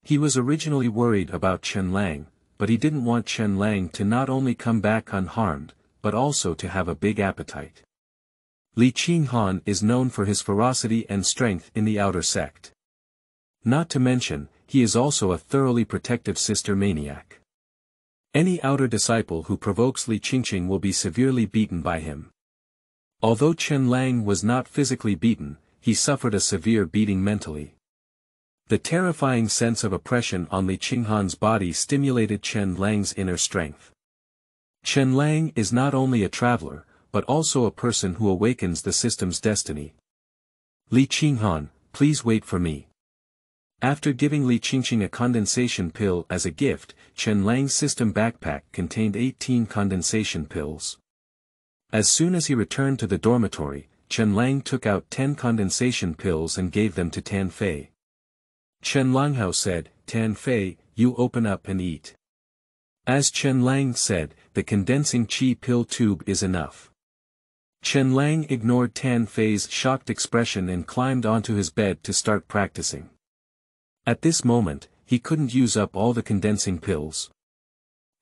He was originally worried about Chen Lang, but he didn't want Chen Lang to not only come back unharmed, but also to have a big appetite. Li Qinghan is known for his ferocity and strength in the outer sect. Not to mention, he is also a thoroughly protective sister maniac. Any outer disciple who provokes Li Qingqing will be severely beaten by him. Although Chen Lang was not physically beaten, he suffered a severe beating mentally. The terrifying sense of oppression on Li Qinghan's body stimulated Chen Lang's inner strength. Chen Lang is not only a traveler, but also a person who awakens the system's destiny. Li Qinghan, please wait for me. After giving Li Qingqing a condensation pill as a gift, Chen Lang's system backpack contained 18 condensation pills. As soon as he returned to the dormitory, Chen Lang took out 10 condensation pills and gave them to Tan Fei. Chen Langhao said, Tan Fei, you open up and eat. As Chen Lang said, the condensing chi pill tube is enough. Chen Lang ignored Tan Fei's shocked expression and climbed onto his bed to start practicing. At this moment, he couldn't use up all the condensing pills.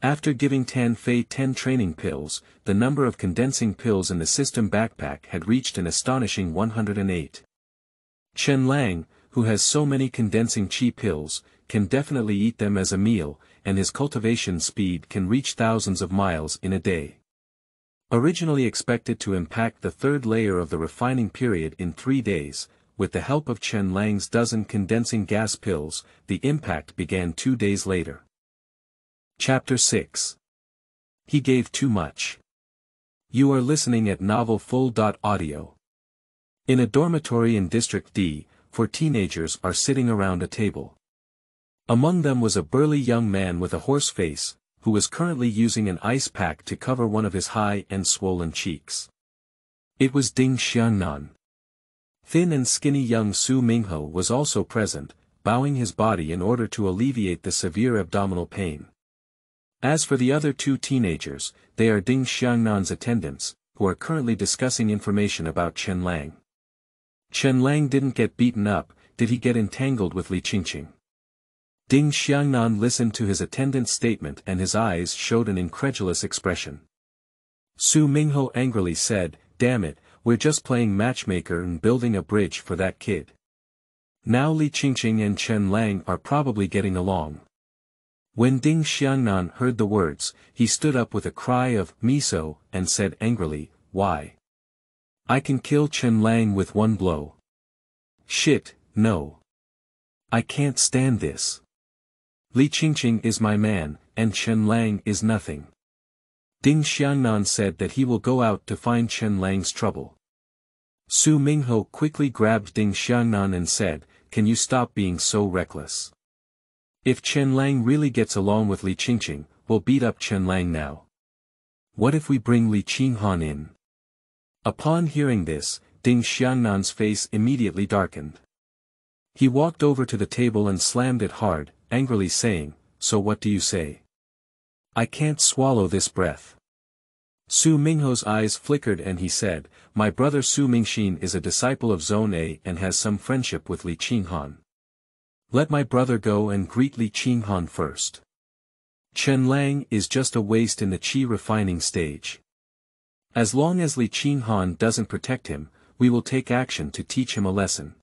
After giving Tan Fei 10 training pills, the number of condensing pills in the system backpack had reached an astonishing 108. Chen Lang, who has so many condensing chi pills, can definitely eat them as a meal, and his cultivation speed can reach thousands of miles in a day. Originally expected to impact the third layer of the refining period in three days, with the help of Chen Lang's dozen condensing gas pills, the impact began two days later. Chapter 6 He gave too much. You are listening at novelfull.audio. In a dormitory in District D, four teenagers are sitting around a table. Among them was a burly young man with a horse face, who was currently using an ice pack to cover one of his high and swollen cheeks. It was Ding Xiangnan. Thin and skinny young Su Mingho was also present, bowing his body in order to alleviate the severe abdominal pain. As for the other two teenagers, they are Ding Xiangnan's attendants, who are currently discussing information about Chen Lang. Chen Lang didn't get beaten up, did he get entangled with Li Qingqing? Ding Xiangnan listened to his attendant's statement and his eyes showed an incredulous expression. Su Mingho angrily said, damn it, we're just playing matchmaker and building a bridge for that kid. Now Li Qingqing and Chen Lang are probably getting along. When Ding Xiangnan heard the words, he stood up with a cry of miso and said angrily, why? I can kill Chen Lang with one blow. Shit, no. I can't stand this. Li Qingqing is my man, and Chen Lang is nothing. Ding Xiangnan said that he will go out to find Chen Lang's trouble. Su Mingho quickly grabbed Ding Xiangnan and said, can you stop being so reckless? If Chen Lang really gets along with Li Qingqing, we'll beat up Chen Lang now. What if we bring Li Qinghan in? Upon hearing this, Ding Xiangnan's face immediately darkened. He walked over to the table and slammed it hard, angrily saying, so what do you say? I can't swallow this breath. Su Mingho's eyes flickered and he said, My brother Su Mingxin is a disciple of Zone A and has some friendship with Li Qinghan. Let my brother go and greet Li Qinghan first. Chen Lang is just a waste in the qi refining stage. As long as Li Qinghan doesn't protect him, we will take action to teach him a lesson.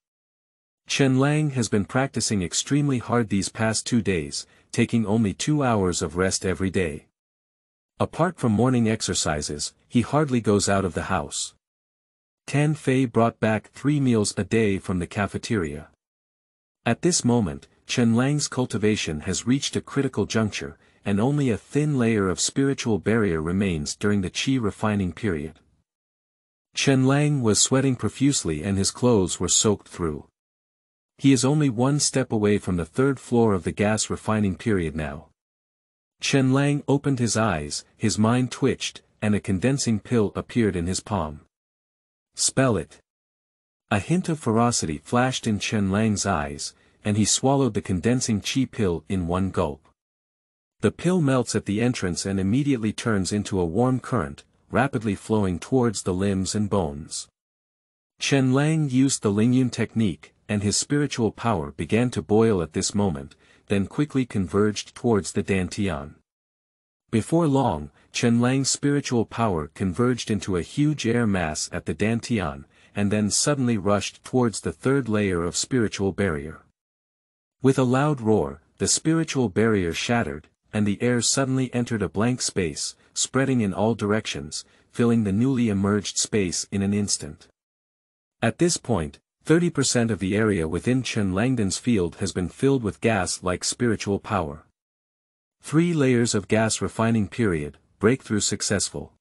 Chen Lang has been practicing extremely hard these past two days, taking only two hours of rest every day. Apart from morning exercises, he hardly goes out of the house. Tan Fei brought back three meals a day from the cafeteria. At this moment, Chen Lang's cultivation has reached a critical juncture, and only a thin layer of spiritual barrier remains during the qi refining period. Chen Lang was sweating profusely and his clothes were soaked through. He is only one step away from the third floor of the gas refining period now. Chen Lang opened his eyes, his mind twitched, and a condensing pill appeared in his palm. Spell it. A hint of ferocity flashed in Chen Lang's eyes, and he swallowed the condensing chi pill in one gulp. The pill melts at the entrance and immediately turns into a warm current, rapidly flowing towards the limbs and bones. Chen Lang used the Lingyun technique, and his spiritual power began to boil at this moment, then quickly converged towards the Dantian. Before long, Chen Lang's spiritual power converged into a huge air mass at the Dantian, and then suddenly rushed towards the third layer of spiritual barrier. With a loud roar, the spiritual barrier shattered, and the air suddenly entered a blank space, spreading in all directions, filling the newly emerged space in an instant. At this point, 30% of the area within Chen Langdon's field has been filled with gas like spiritual power. Three layers of gas refining period, breakthrough successful.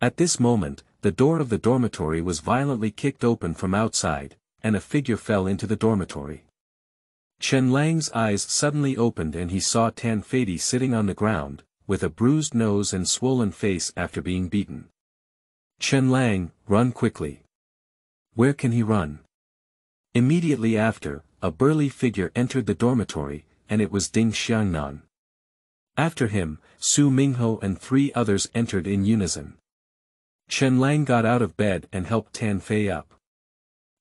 At this moment, the door of the dormitory was violently kicked open from outside, and a figure fell into the dormitory. Chen Lang's eyes suddenly opened and he saw Tan Feidy sitting on the ground, with a bruised nose and swollen face after being beaten. Chen Lang, run quickly. Where can he run? Immediately after, a burly figure entered the dormitory, and it was Ding Xiangnan. After him, Su Mingho and three others entered in unison. Chen Lang got out of bed and helped Tan Fei up.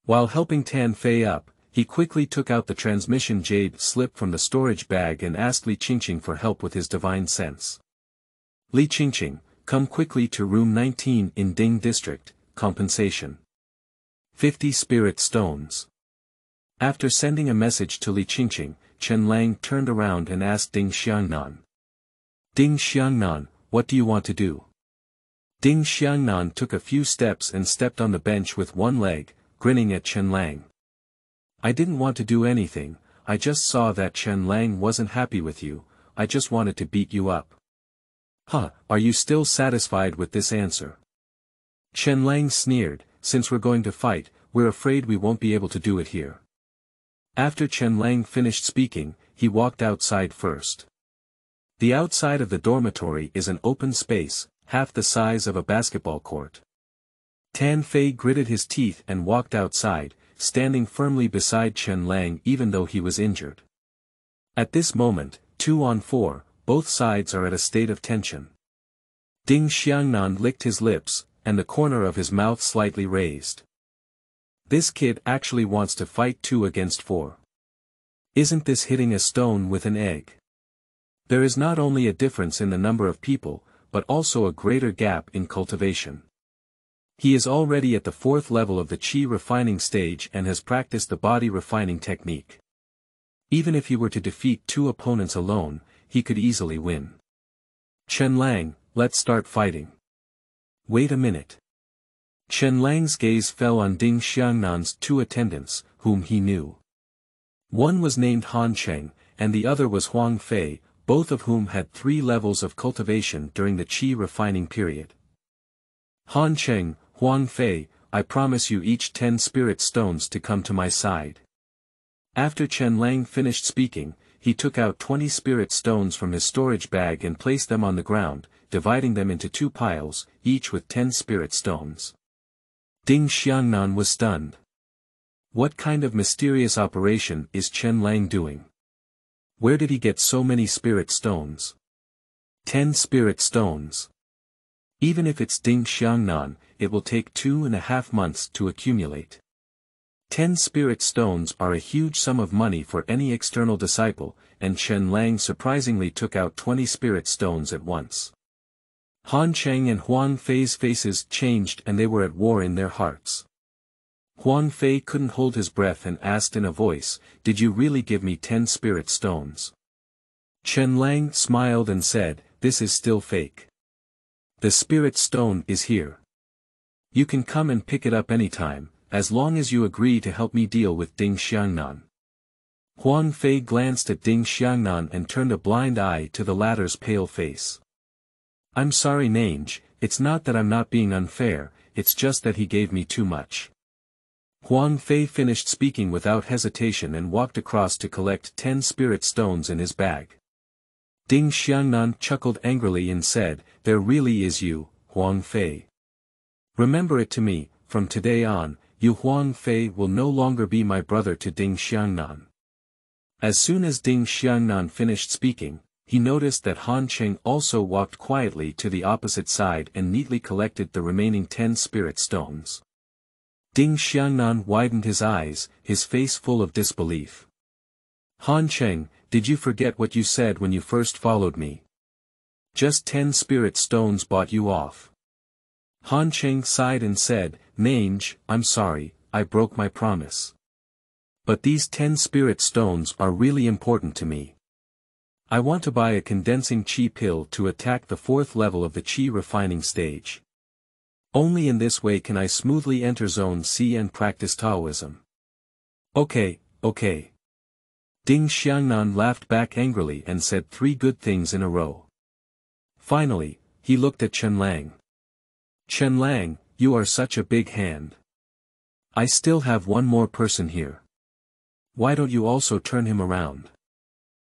While helping Tan Fei up, he quickly took out the transmission jade slip from the storage bag and asked Li Qingqing for help with his divine sense. Li Qingqing, come quickly to room 19 in Ding District, compensation. 50 spirit stones. After sending a message to Li Qingqing, Chen Lang turned around and asked Ding Xiangnan. Ding Xiangnan, what do you want to do? Ding Xiangnan took a few steps and stepped on the bench with one leg, grinning at Chen Lang. I didn't want to do anything, I just saw that Chen Lang wasn't happy with you, I just wanted to beat you up. Huh, are you still satisfied with this answer? Chen Lang sneered, since we're going to fight, we're afraid we won't be able to do it here. After Chen Lang finished speaking, he walked outside first. The outside of the dormitory is an open space, half the size of a basketball court. Tan Fei gritted his teeth and walked outside, standing firmly beside Chen Lang even though he was injured. At this moment, two on four, both sides are at a state of tension. Ding Xiangnan licked his lips, and the corner of his mouth slightly raised. This kid actually wants to fight two against four. Isn't this hitting a stone with an egg? There is not only a difference in the number of people, but also a greater gap in cultivation. He is already at the fourth level of the chi refining stage and has practiced the body refining technique. Even if he were to defeat two opponents alone, he could easily win. Chen Lang, let's start fighting. Wait a minute. Chen Lang's gaze fell on Ding Xiangnan's two attendants, whom he knew. One was named Han Cheng, and the other was Huang Fei, both of whom had three levels of cultivation during the Qi refining period. Han Cheng, Huang Fei, I promise you each ten spirit stones to come to my side. After Chen Lang finished speaking, he took out twenty spirit stones from his storage bag and placed them on the ground, dividing them into two piles, each with ten spirit stones. Ding Xiangnan was stunned. What kind of mysterious operation is Chen Lang doing? Where did he get so many spirit stones? Ten spirit stones. Even if it's Ding Xiangnan, it will take two and a half months to accumulate. Ten spirit stones are a huge sum of money for any external disciple, and Chen Lang surprisingly took out 20 spirit stones at once. Han Cheng and Huang Fei's faces changed and they were at war in their hearts. Huang Fei couldn't hold his breath and asked in a voice, Did you really give me ten spirit stones? Chen Lang smiled and said, This is still fake. The spirit stone is here. You can come and pick it up anytime, as long as you agree to help me deal with Ding Xiangnan. Huang Fei glanced at Ding Xiangnan and turned a blind eye to the latter's pale face. I'm sorry Nange, it's not that I'm not being unfair, it's just that he gave me too much. Huang Fei finished speaking without hesitation and walked across to collect ten spirit stones in his bag. Ding Xiangnan chuckled angrily and said, There really is you, Huang Fei. Remember it to me, from today on, you Huang Fei will no longer be my brother to Ding Xiangnan. As soon as Ding Xiangnan finished speaking, he noticed that Han Cheng also walked quietly to the opposite side and neatly collected the remaining ten spirit stones. Ding Xiangnan widened his eyes, his face full of disbelief. Han Cheng, did you forget what you said when you first followed me? Just ten spirit stones bought you off. Han Cheng sighed and said, Mange, I'm sorry, I broke my promise. But these ten spirit stones are really important to me. I want to buy a condensing chi pill to attack the fourth level of the chi refining stage. Only in this way can I smoothly enter Zone C and practice Taoism. Okay, okay. Ding Xiangnan laughed back angrily and said three good things in a row. Finally, he looked at Chen Lang. Chen Lang, you are such a big hand. I still have one more person here. Why don't you also turn him around?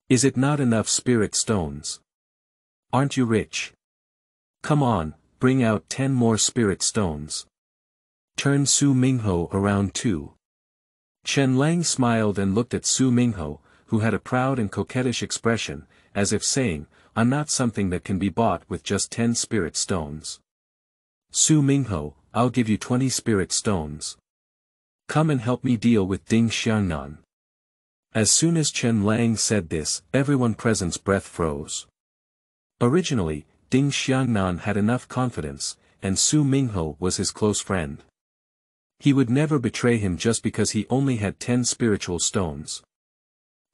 Is it not enough spirit stones? Aren't you rich? Come on, bring out ten more spirit stones. Turn Su Mingho around too. Chen Lang smiled and looked at Su Mingho, who had a proud and coquettish expression, as if saying, I'm not something that can be bought with just ten spirit stones. Su Mingho, I'll give you twenty spirit stones. Come and help me deal with Ding Xiangnan. As soon as Chen Lang said this, everyone present's breath froze. Originally, Ding Xiangnan had enough confidence, and Su Mingho was his close friend. He would never betray him just because he only had ten spiritual stones.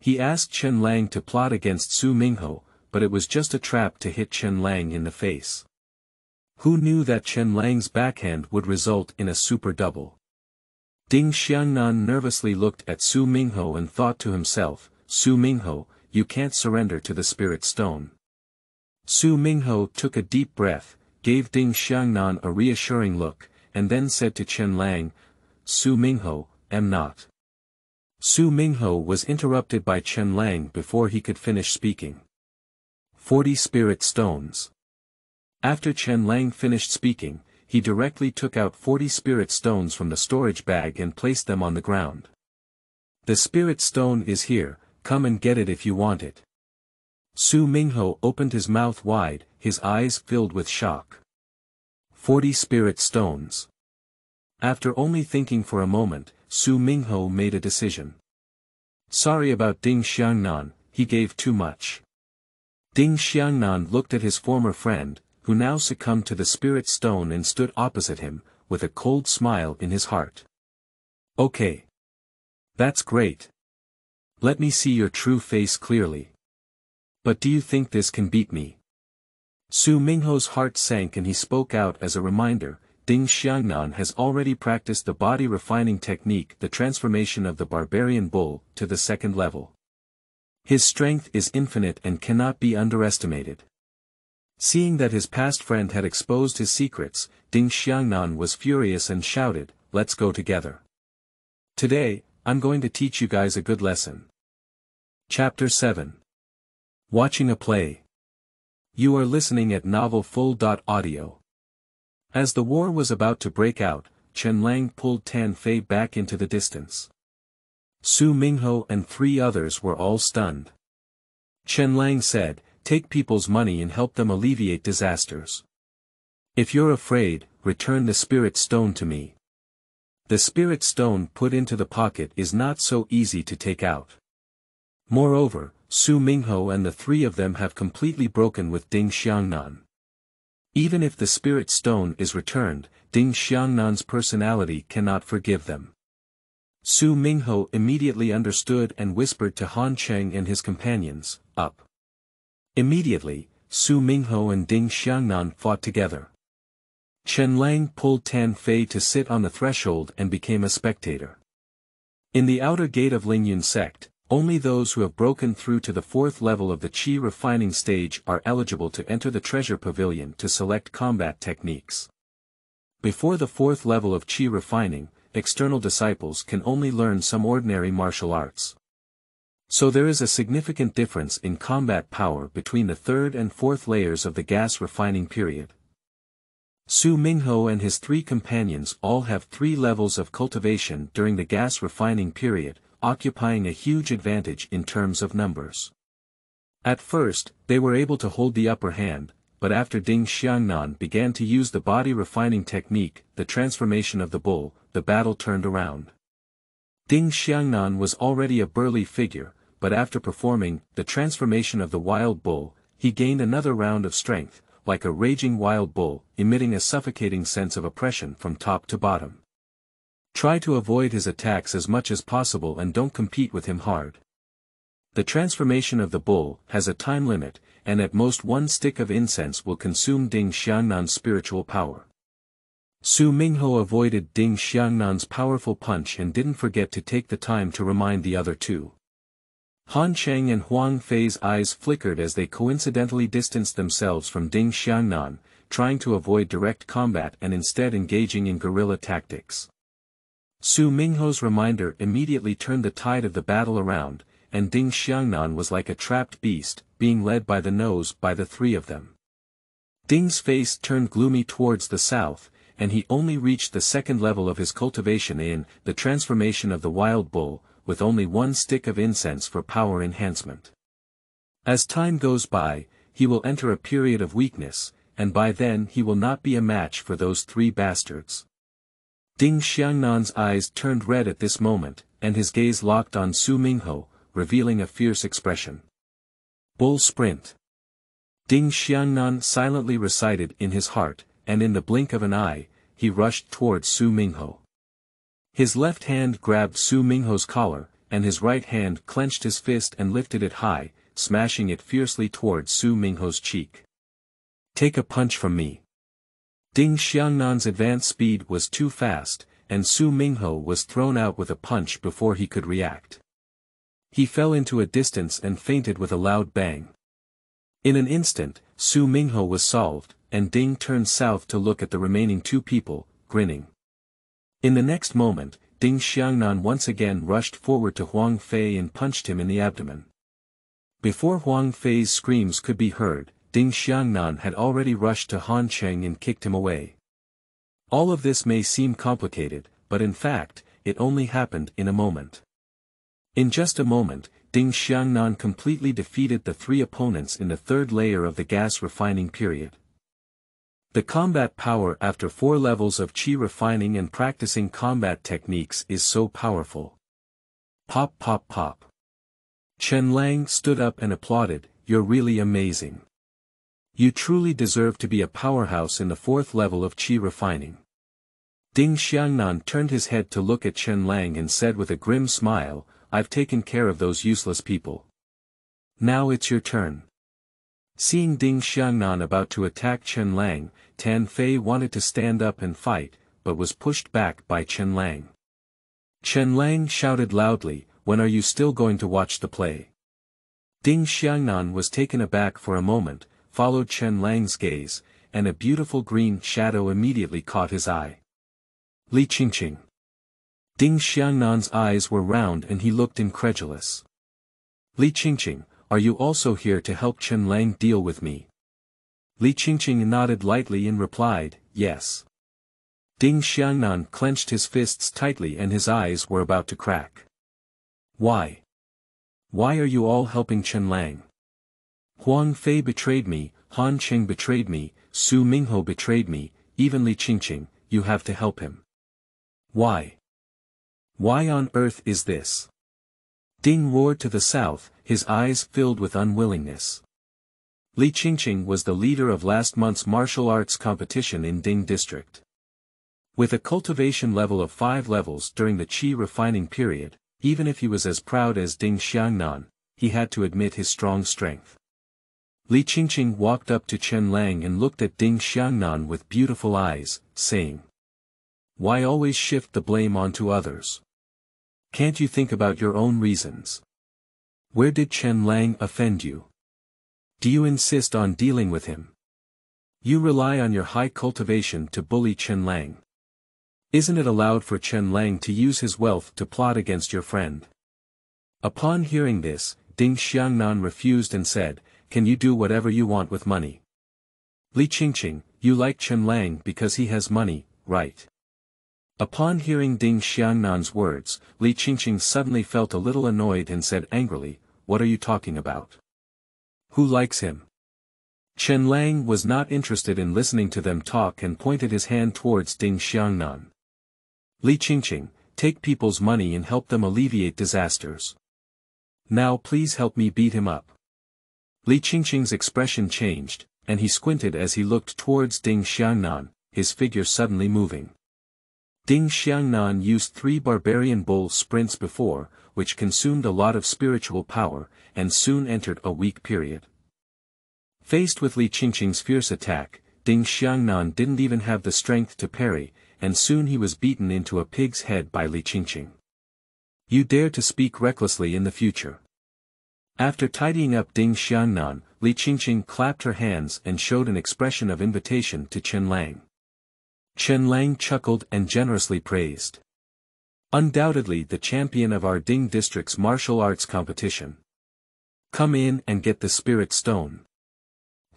He asked Chen Lang to plot against Su Mingho, but it was just a trap to hit Chen Lang in the face. Who knew that Chen Lang's backhand would result in a super double? Ding Xiangnan nervously looked at Su Mingho and thought to himself, Su Mingho, you can't surrender to the spirit stone. Su Mingho took a deep breath, gave Ding Xiangnan a reassuring look, and then said to Chen Lang, Su Mingho, am not. Su Mingho was interrupted by Chen Lang before he could finish speaking. Forty spirit stones. After Chen Lang finished speaking, he directly took out forty spirit stones from the storage bag and placed them on the ground. The spirit stone is here, come and get it if you want it. Su Mingho opened his mouth wide, his eyes filled with shock. Forty spirit stones. After only thinking for a moment, Su Mingho made a decision. Sorry about Ding Xiangnan, he gave too much. Ding Xiangnan looked at his former friend, who now succumbed to the spirit stone and stood opposite him, with a cold smile in his heart. Okay. That's great. Let me see your true face clearly. But do you think this can beat me? Su Mingho's heart sank and he spoke out as a reminder, Ding Xiangnan has already practiced the body refining technique the transformation of the barbarian bull to the second level. His strength is infinite and cannot be underestimated. Seeing that his past friend had exposed his secrets, Ding Xiangnan was furious and shouted, let's go together. Today, I'm going to teach you guys a good lesson. Chapter 7 Watching a play. You are listening at Novel Full. Audio. As the war was about to break out, Chen Lang pulled Tan Fei back into the distance. Su Mingho and three others were all stunned. Chen Lang said, take people's money and help them alleviate disasters. If you're afraid, return the spirit stone to me. The spirit stone put into the pocket is not so easy to take out. Moreover, Su Mingho and the three of them have completely broken with Ding Xiangnan. Even if the spirit stone is returned, Ding Xiangnan's personality cannot forgive them. Su Mingho immediately understood and whispered to Han Cheng and his companions, up. Immediately, Su Mingho and Ding Xiangnan fought together. Chen Lang pulled Tan Fei to sit on the threshold and became a spectator. In the outer gate of Lingyun sect, only those who have broken through to the fourth level of the Qi refining stage are eligible to enter the treasure pavilion to select combat techniques. Before the fourth level of Qi refining, external disciples can only learn some ordinary martial arts. So there is a significant difference in combat power between the third and fourth layers of the gas refining period. Su Mingho and his three companions all have three levels of cultivation during the gas refining period, occupying a huge advantage in terms of numbers. At first, they were able to hold the upper hand, but after Ding Xiangnan began to use the body refining technique, the transformation of the bull, the battle turned around. Ding Xiangnan was already a burly figure, but after performing the transformation of the wild bull, he gained another round of strength, like a raging wild bull, emitting a suffocating sense of oppression from top to bottom. Try to avoid his attacks as much as possible and don't compete with him hard. The transformation of the bull has a time limit, and at most one stick of incense will consume Ding Xiangnan's spiritual power. Su Mingho avoided Ding Xiangnan's powerful punch and didn't forget to take the time to remind the other two. Han Cheng and Huang Fei's eyes flickered as they coincidentally distanced themselves from Ding Xiangnan, trying to avoid direct combat and instead engaging in guerrilla tactics. Su Mingho's reminder immediately turned the tide of the battle around, and Ding Xiangnan was like a trapped beast, being led by the nose by the three of them. Ding's face turned gloomy towards the south, and he only reached the second level of his cultivation in the transformation of the wild bull, with only one stick of incense for power enhancement. As time goes by, he will enter a period of weakness, and by then he will not be a match for those three bastards. Ding Xiangnan's eyes turned red at this moment, and his gaze locked on Su Mingho, revealing a fierce expression. Bull Sprint. Ding Xiangnan silently recited in his heart, and in the blink of an eye, he rushed towards Su Mingho. His left hand grabbed Su Mingho's collar, and his right hand clenched his fist and lifted it high, smashing it fiercely towards Su Mingho's cheek. Take a punch from me. Ding Xiangnan's advance speed was too fast, and Su Mingho was thrown out with a punch before he could react. He fell into a distance and fainted with a loud bang. In an instant, Su Mingho was solved, and Ding turned south to look at the remaining two people, grinning. In the next moment, Ding Xiangnan once again rushed forward to Huang Fei and punched him in the abdomen. Before Huang Fei's screams could be heard, Ding Xiangnan had already rushed to Han Cheng and kicked him away. All of this may seem complicated, but in fact, it only happened in a moment. In just a moment, Ding Xiangnan completely defeated the three opponents in the third layer of the gas refining period. The combat power after four levels of chi refining and practicing combat techniques is so powerful. Pop pop pop. Chen Lang stood up and applauded, you're really amazing. You truly deserve to be a powerhouse in the fourth level of chi refining. Ding Xiangnan turned his head to look at Chen Lang and said with a grim smile, I've taken care of those useless people. Now it's your turn. Seeing Ding Xiangnan about to attack Chen Lang, Tan Fei wanted to stand up and fight, but was pushed back by Chen Lang. Chen Lang shouted loudly, when are you still going to watch the play? Ding Xiangnan was taken aback for a moment, followed Chen Lang's gaze, and a beautiful green shadow immediately caught his eye. Li Qingqing. Ding Xiangnan's eyes were round and he looked incredulous. Li Qingqing, are you also here to help Chen Lang deal with me? Li Qingqing nodded lightly and replied, yes. Ding Xiangnan clenched his fists tightly and his eyes were about to crack. Why? Why are you all helping Chen Lang? Huang Fei betrayed me, Han Cheng betrayed me, Su Mingho betrayed me, even Li Qingqing, you have to help him. Why? Why on earth is this? Ding roared to the south, his eyes filled with unwillingness. Li Qingqing was the leader of last month's martial arts competition in Ding District. With a cultivation level of five levels during the Qi refining period, even if he was as proud as Ding Xiangnan, he had to admit his strong strength. Li Qingqing walked up to Chen Lang and looked at Ding Xiangnan with beautiful eyes, saying, Why always shift the blame onto others? Can't you think about your own reasons? Where did Chen Lang offend you? Do you insist on dealing with him? You rely on your high cultivation to bully Chen Lang. Isn't it allowed for Chen Lang to use his wealth to plot against your friend? Upon hearing this, Ding Xiangnan refused and said, Can you do whatever you want with money? Li Qingqing, you like Chen Lang because he has money, right? Upon hearing Ding Xiangnan's words, Li Qingqing suddenly felt a little annoyed and said angrily, What are you talking about? Who likes him? Chen Lang was not interested in listening to them talk and pointed his hand towards Ding Xiangnan. Li Qingqing, take people's money and help them alleviate disasters. Now please help me beat him up. Li Qingqing's expression changed, and he squinted as he looked towards Ding Xiangnan, his figure suddenly moving. Ding Xiangnan used three barbarian bull sprints before, which consumed a lot of spiritual power, and soon entered a weak period. Faced with Li Qingqing's fierce attack, Ding Xiangnan didn't even have the strength to parry, and soon he was beaten into a pig's head by Li Qingqing. You dare to speak recklessly in the future. After tidying up Ding Xiangnan, Li Qingqing clapped her hands and showed an expression of invitation to Chen Lang. Chen Lang chuckled and generously praised. Undoubtedly the champion of our Ding district's martial arts competition. Come in and get the spirit stone.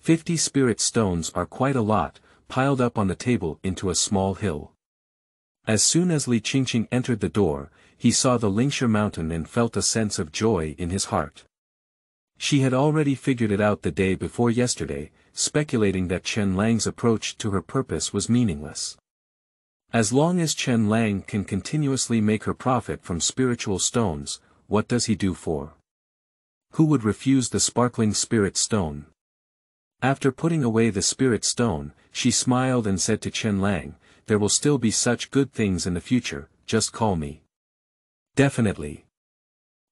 Fifty spirit stones are quite a lot, piled up on the table into a small hill. As soon as Li Qingqing entered the door, he saw the Lingshi mountain and felt a sense of joy in his heart. She had already figured it out the day before yesterday, speculating that Chen Lang's approach to her purpose was meaningless. As long as Chen Lang can continuously make her profit from spiritual stones, what does he do for? Who would refuse the sparkling spirit stone? After putting away the spirit stone, she smiled and said to Chen Lang, there will still be such good things in the future, just call me. Definitely.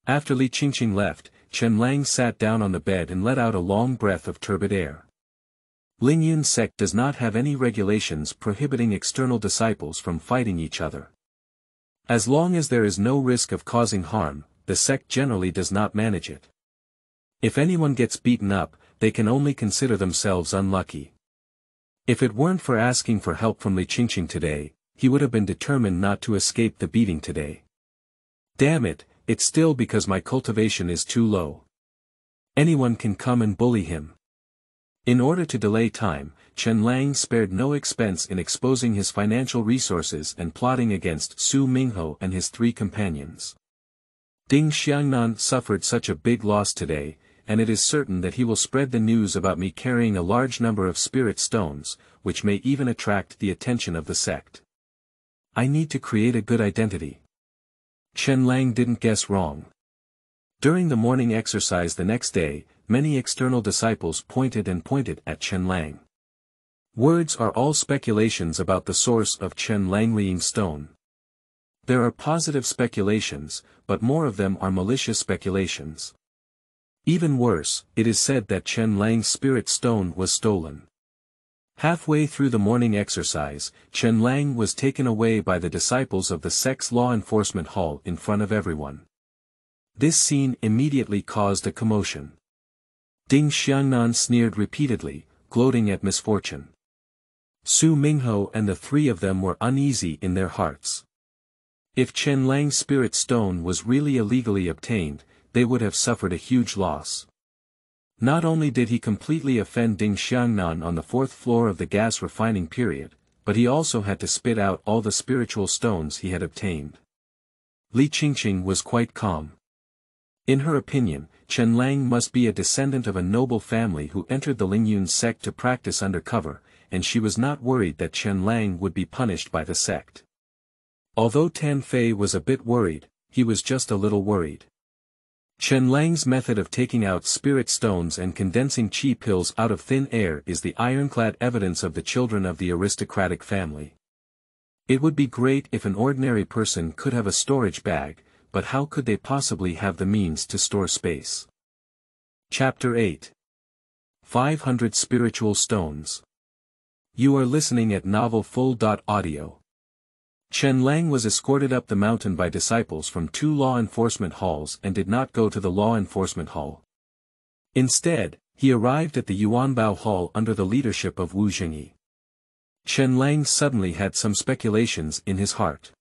After Li Qingqing left, Chen Lang sat down on the bed and let out a long breath of turbid air. Lingyun sect does not have any regulations prohibiting external disciples from fighting each other. As long as there is no risk of causing harm, the sect generally does not manage it. If anyone gets beaten up, they can only consider themselves unlucky. If it weren't for asking for help from Li Qingqing today, he would have been determined not to escape the beating today. Damn it, it's still because my cultivation is too low. Anyone can come and bully him. In order to delay time, Chen Lang spared no expense in exposing his financial resources and plotting against Su Mingho and his three companions. Ding Xiangnan suffered such a big loss today, and it is certain that he will spread the news about me carrying a large number of spirit stones, which may even attract the attention of the sect. I need to create a good identity. Chen Lang didn't guess wrong. During the morning exercise the next day, many external disciples pointed and pointed at Chen Lang. Words are all speculations about the source of Chen Langling's stone. There are positive speculations, but more of them are malicious speculations. Even worse, it is said that Chen Lang's spirit stone was stolen. Halfway through the morning exercise, Chen Lang was taken away by the disciples of the Sex Law Enforcement Hall in front of everyone. This scene immediately caused a commotion. Ding Xiangnan sneered repeatedly, gloating at misfortune. Su Mingho and the three of them were uneasy in their hearts. If Chen Lang's spirit stone was really illegally obtained, they would have suffered a huge loss. Not only did he completely offend Ding Xiangnan on the fourth floor of the gas refining period, but he also had to spit out all the spiritual stones he had obtained. Li Qingqing was quite calm. In her opinion, Chen Lang must be a descendant of a noble family who entered the Lingyun sect to practice undercover, and she was not worried that Chen Lang would be punished by the sect. Although Tan Fei was a bit worried, he was just a little worried. Chen Lang's method of taking out spirit stones and condensing chi pills out of thin air is the ironclad evidence of the children of the aristocratic family. It would be great if an ordinary person could have a storage bag, but how could they possibly have the means to store space? Chapter 8 500 Spiritual Stones You are listening at Novel Full. Audio. Chen Lang was escorted up the mountain by disciples from two law enforcement halls and did not go to the law enforcement hall. Instead, he arrived at the Yuanbao Hall under the leadership of Wu Jingyi. Chen Lang suddenly had some speculations in his heart.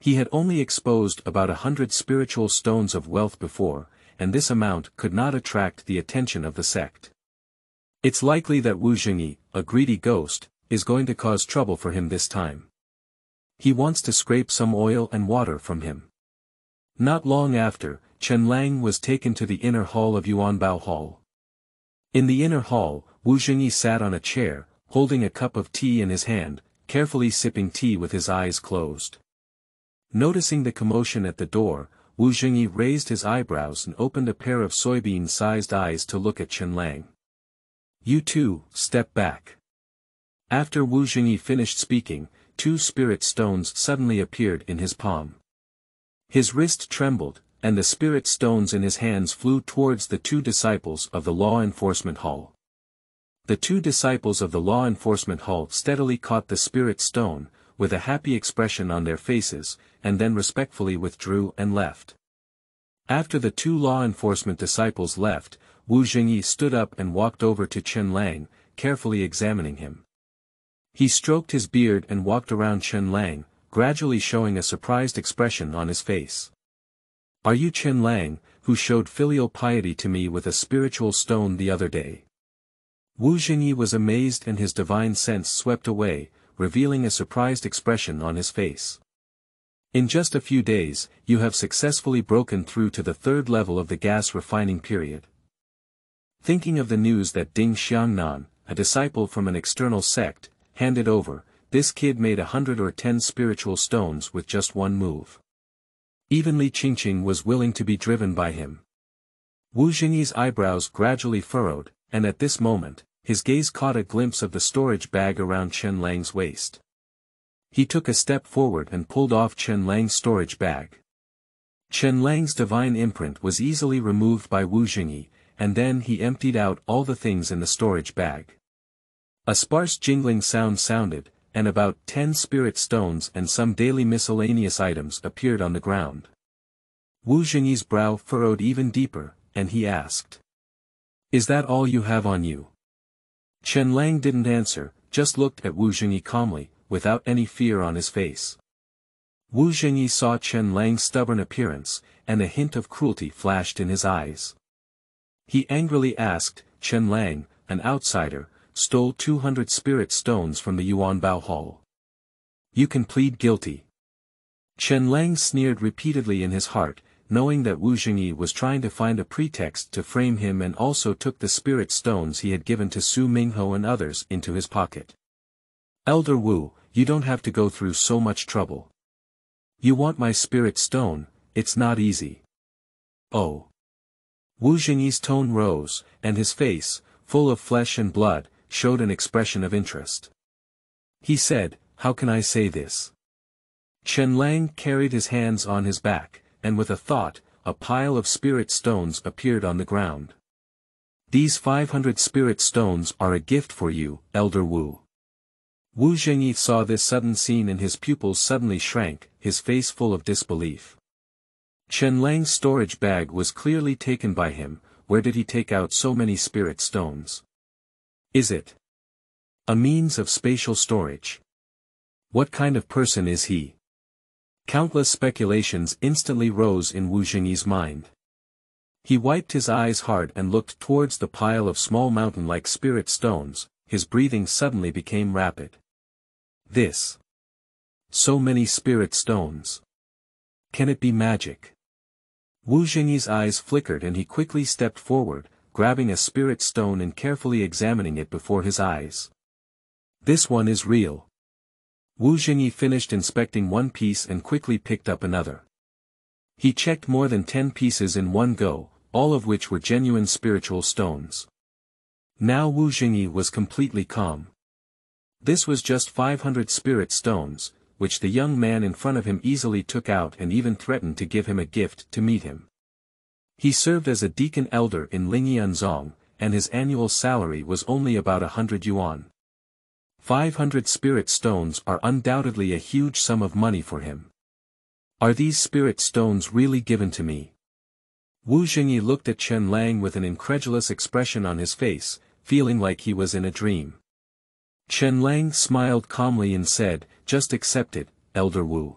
He had only exposed about a hundred spiritual stones of wealth before, and this amount could not attract the attention of the sect. It's likely that Wu Jingyi, a greedy ghost, is going to cause trouble for him this time. He wants to scrape some oil and water from him. Not long after, Chen Lang was taken to the inner hall of Yuanbao Hall. In the inner hall, Wu Jingyi sat on a chair, holding a cup of tea in his hand, carefully sipping tea with his eyes closed. Noticing the commotion at the door, Wu Jingyi raised his eyebrows and opened a pair of soybean-sized eyes to look at Chen Lang. You too, step back. After Wu Jingyi finished speaking, two spirit stones suddenly appeared in his palm. His wrist trembled, and the spirit stones in his hands flew towards the two disciples of the law enforcement hall. The two disciples of the law enforcement hall steadily caught the spirit stone, with a happy expression on their faces, and then respectfully withdrew and left. After the two law enforcement disciples left, Wu Jingyi stood up and walked over to Chen Lang, carefully examining him. He stroked his beard and walked around Chen Lang, gradually showing a surprised expression on his face. Are you Chen Lang, who showed filial piety to me with a spiritual stone the other day? Wu Jingyi was amazed and his divine sense swept away, revealing a surprised expression on his face. In just a few days, you have successfully broken through to the third level of the gas refining period. Thinking of the news that Ding Xiangnan, a disciple from an external sect, handed over, this kid made a hundred or ten spiritual stones with just one move. Even Li Qingqing was willing to be driven by him. Wu Jingyi's eyebrows gradually furrowed, and at this moment, his gaze caught a glimpse of the storage bag around Chen Lang's waist. He took a step forward and pulled off Chen Lang's storage bag. Chen Lang's divine imprint was easily removed by Wu Jingyi, and then he emptied out all the things in the storage bag. A sparse jingling sound sounded, and about ten spirit stones and some daily miscellaneous items appeared on the ground. Wu Jingyi's brow furrowed even deeper, and he asked. Is that all you have on you? Chen Lang didn't answer, just looked at Wu Jingyi calmly, without any fear on his face. Wu Jingyi saw Chen Lang's stubborn appearance, and a hint of cruelty flashed in his eyes. He angrily asked, Chen Lang, an outsider, stole 200 spirit stones from the Yuanbao Hall. You can plead guilty. Chen Lang sneered repeatedly in his heart, knowing that Wu Jingyi was trying to find a pretext to frame him and also took the spirit stones he had given to Su Mingho and others into his pocket. Elder Wu, you don't have to go through so much trouble. You want my spirit stone, it's not easy. Oh. Wu Jingyi's tone rose, and his face, full of flesh and blood, showed an expression of interest. He said, how can I say this? Chen Lang carried his hands on his back, and with a thought, a pile of spirit stones appeared on the ground. These 500 spirit stones are a gift for you, Elder Wu. Wu Jingyi saw this sudden scene and his pupils suddenly shrank, his face full of disbelief. Chen Lang's storage bag was clearly taken by him, where did he take out so many spirit stones? Is it a means of spatial storage? What kind of person is he? Countless speculations instantly rose in Wu Jingyi's mind. He wiped his eyes hard and looked towards the pile of small mountain-like spirit stones, his breathing suddenly became rapid. This. So many spirit stones. Can it be magic? Wu Jingyi's eyes flickered and he quickly stepped forward, grabbing a spirit stone and carefully examining it before his eyes. This one is real. Wu Jingyi finished inspecting one piece and quickly picked up another. He checked more than ten pieces in one go, all of which were genuine spiritual stones. Now Wu Jingyi was completely calm. This was just 500 spirit stones, which the young man in front of him easily took out and even threatened to give him a gift to meet him. He served as a deacon elder in Lingyunzong, and his annual salary was only about a hundred yuan. 500 spirit stones are undoubtedly a huge sum of money for him. Are these spirit stones really given to me? Wu Jingyi looked at Chen Lang with an incredulous expression on his face, feeling like he was in a dream. Chen Lang smiled calmly and said, just accept it, Elder Wu.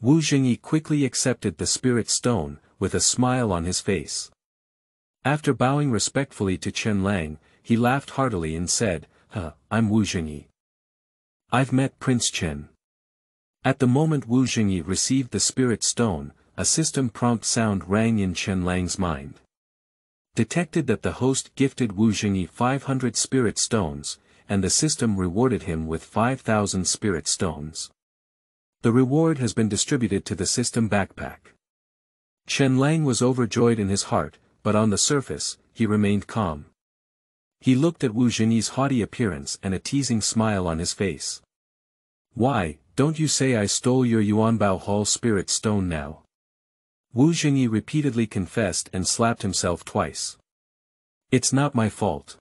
Wu Jingyi quickly accepted the spirit stone, with a smile on his face. After bowing respectfully to Chen Lang, he laughed heartily and said, Huh, I'm Wu Jingyi. I've met Prince Chen. At the moment Wu Jingyi received the spirit stone, a system prompt sound rang in Chen Lang's mind. Detected that the host gifted Wu Jingyi 500 spirit stones, and the system rewarded him with 5,000 spirit stones. The reward has been distributed to the system backpack. Chen Lang was overjoyed in his heart, but on the surface, he remained calm. He looked at Wu Jingyi's haughty appearance and a teasing smile on his face. Why, don't you say I stole your Yuanbao Hall spirit stone now? Wu Jingyi repeatedly confessed and slapped himself twice. It's not my fault.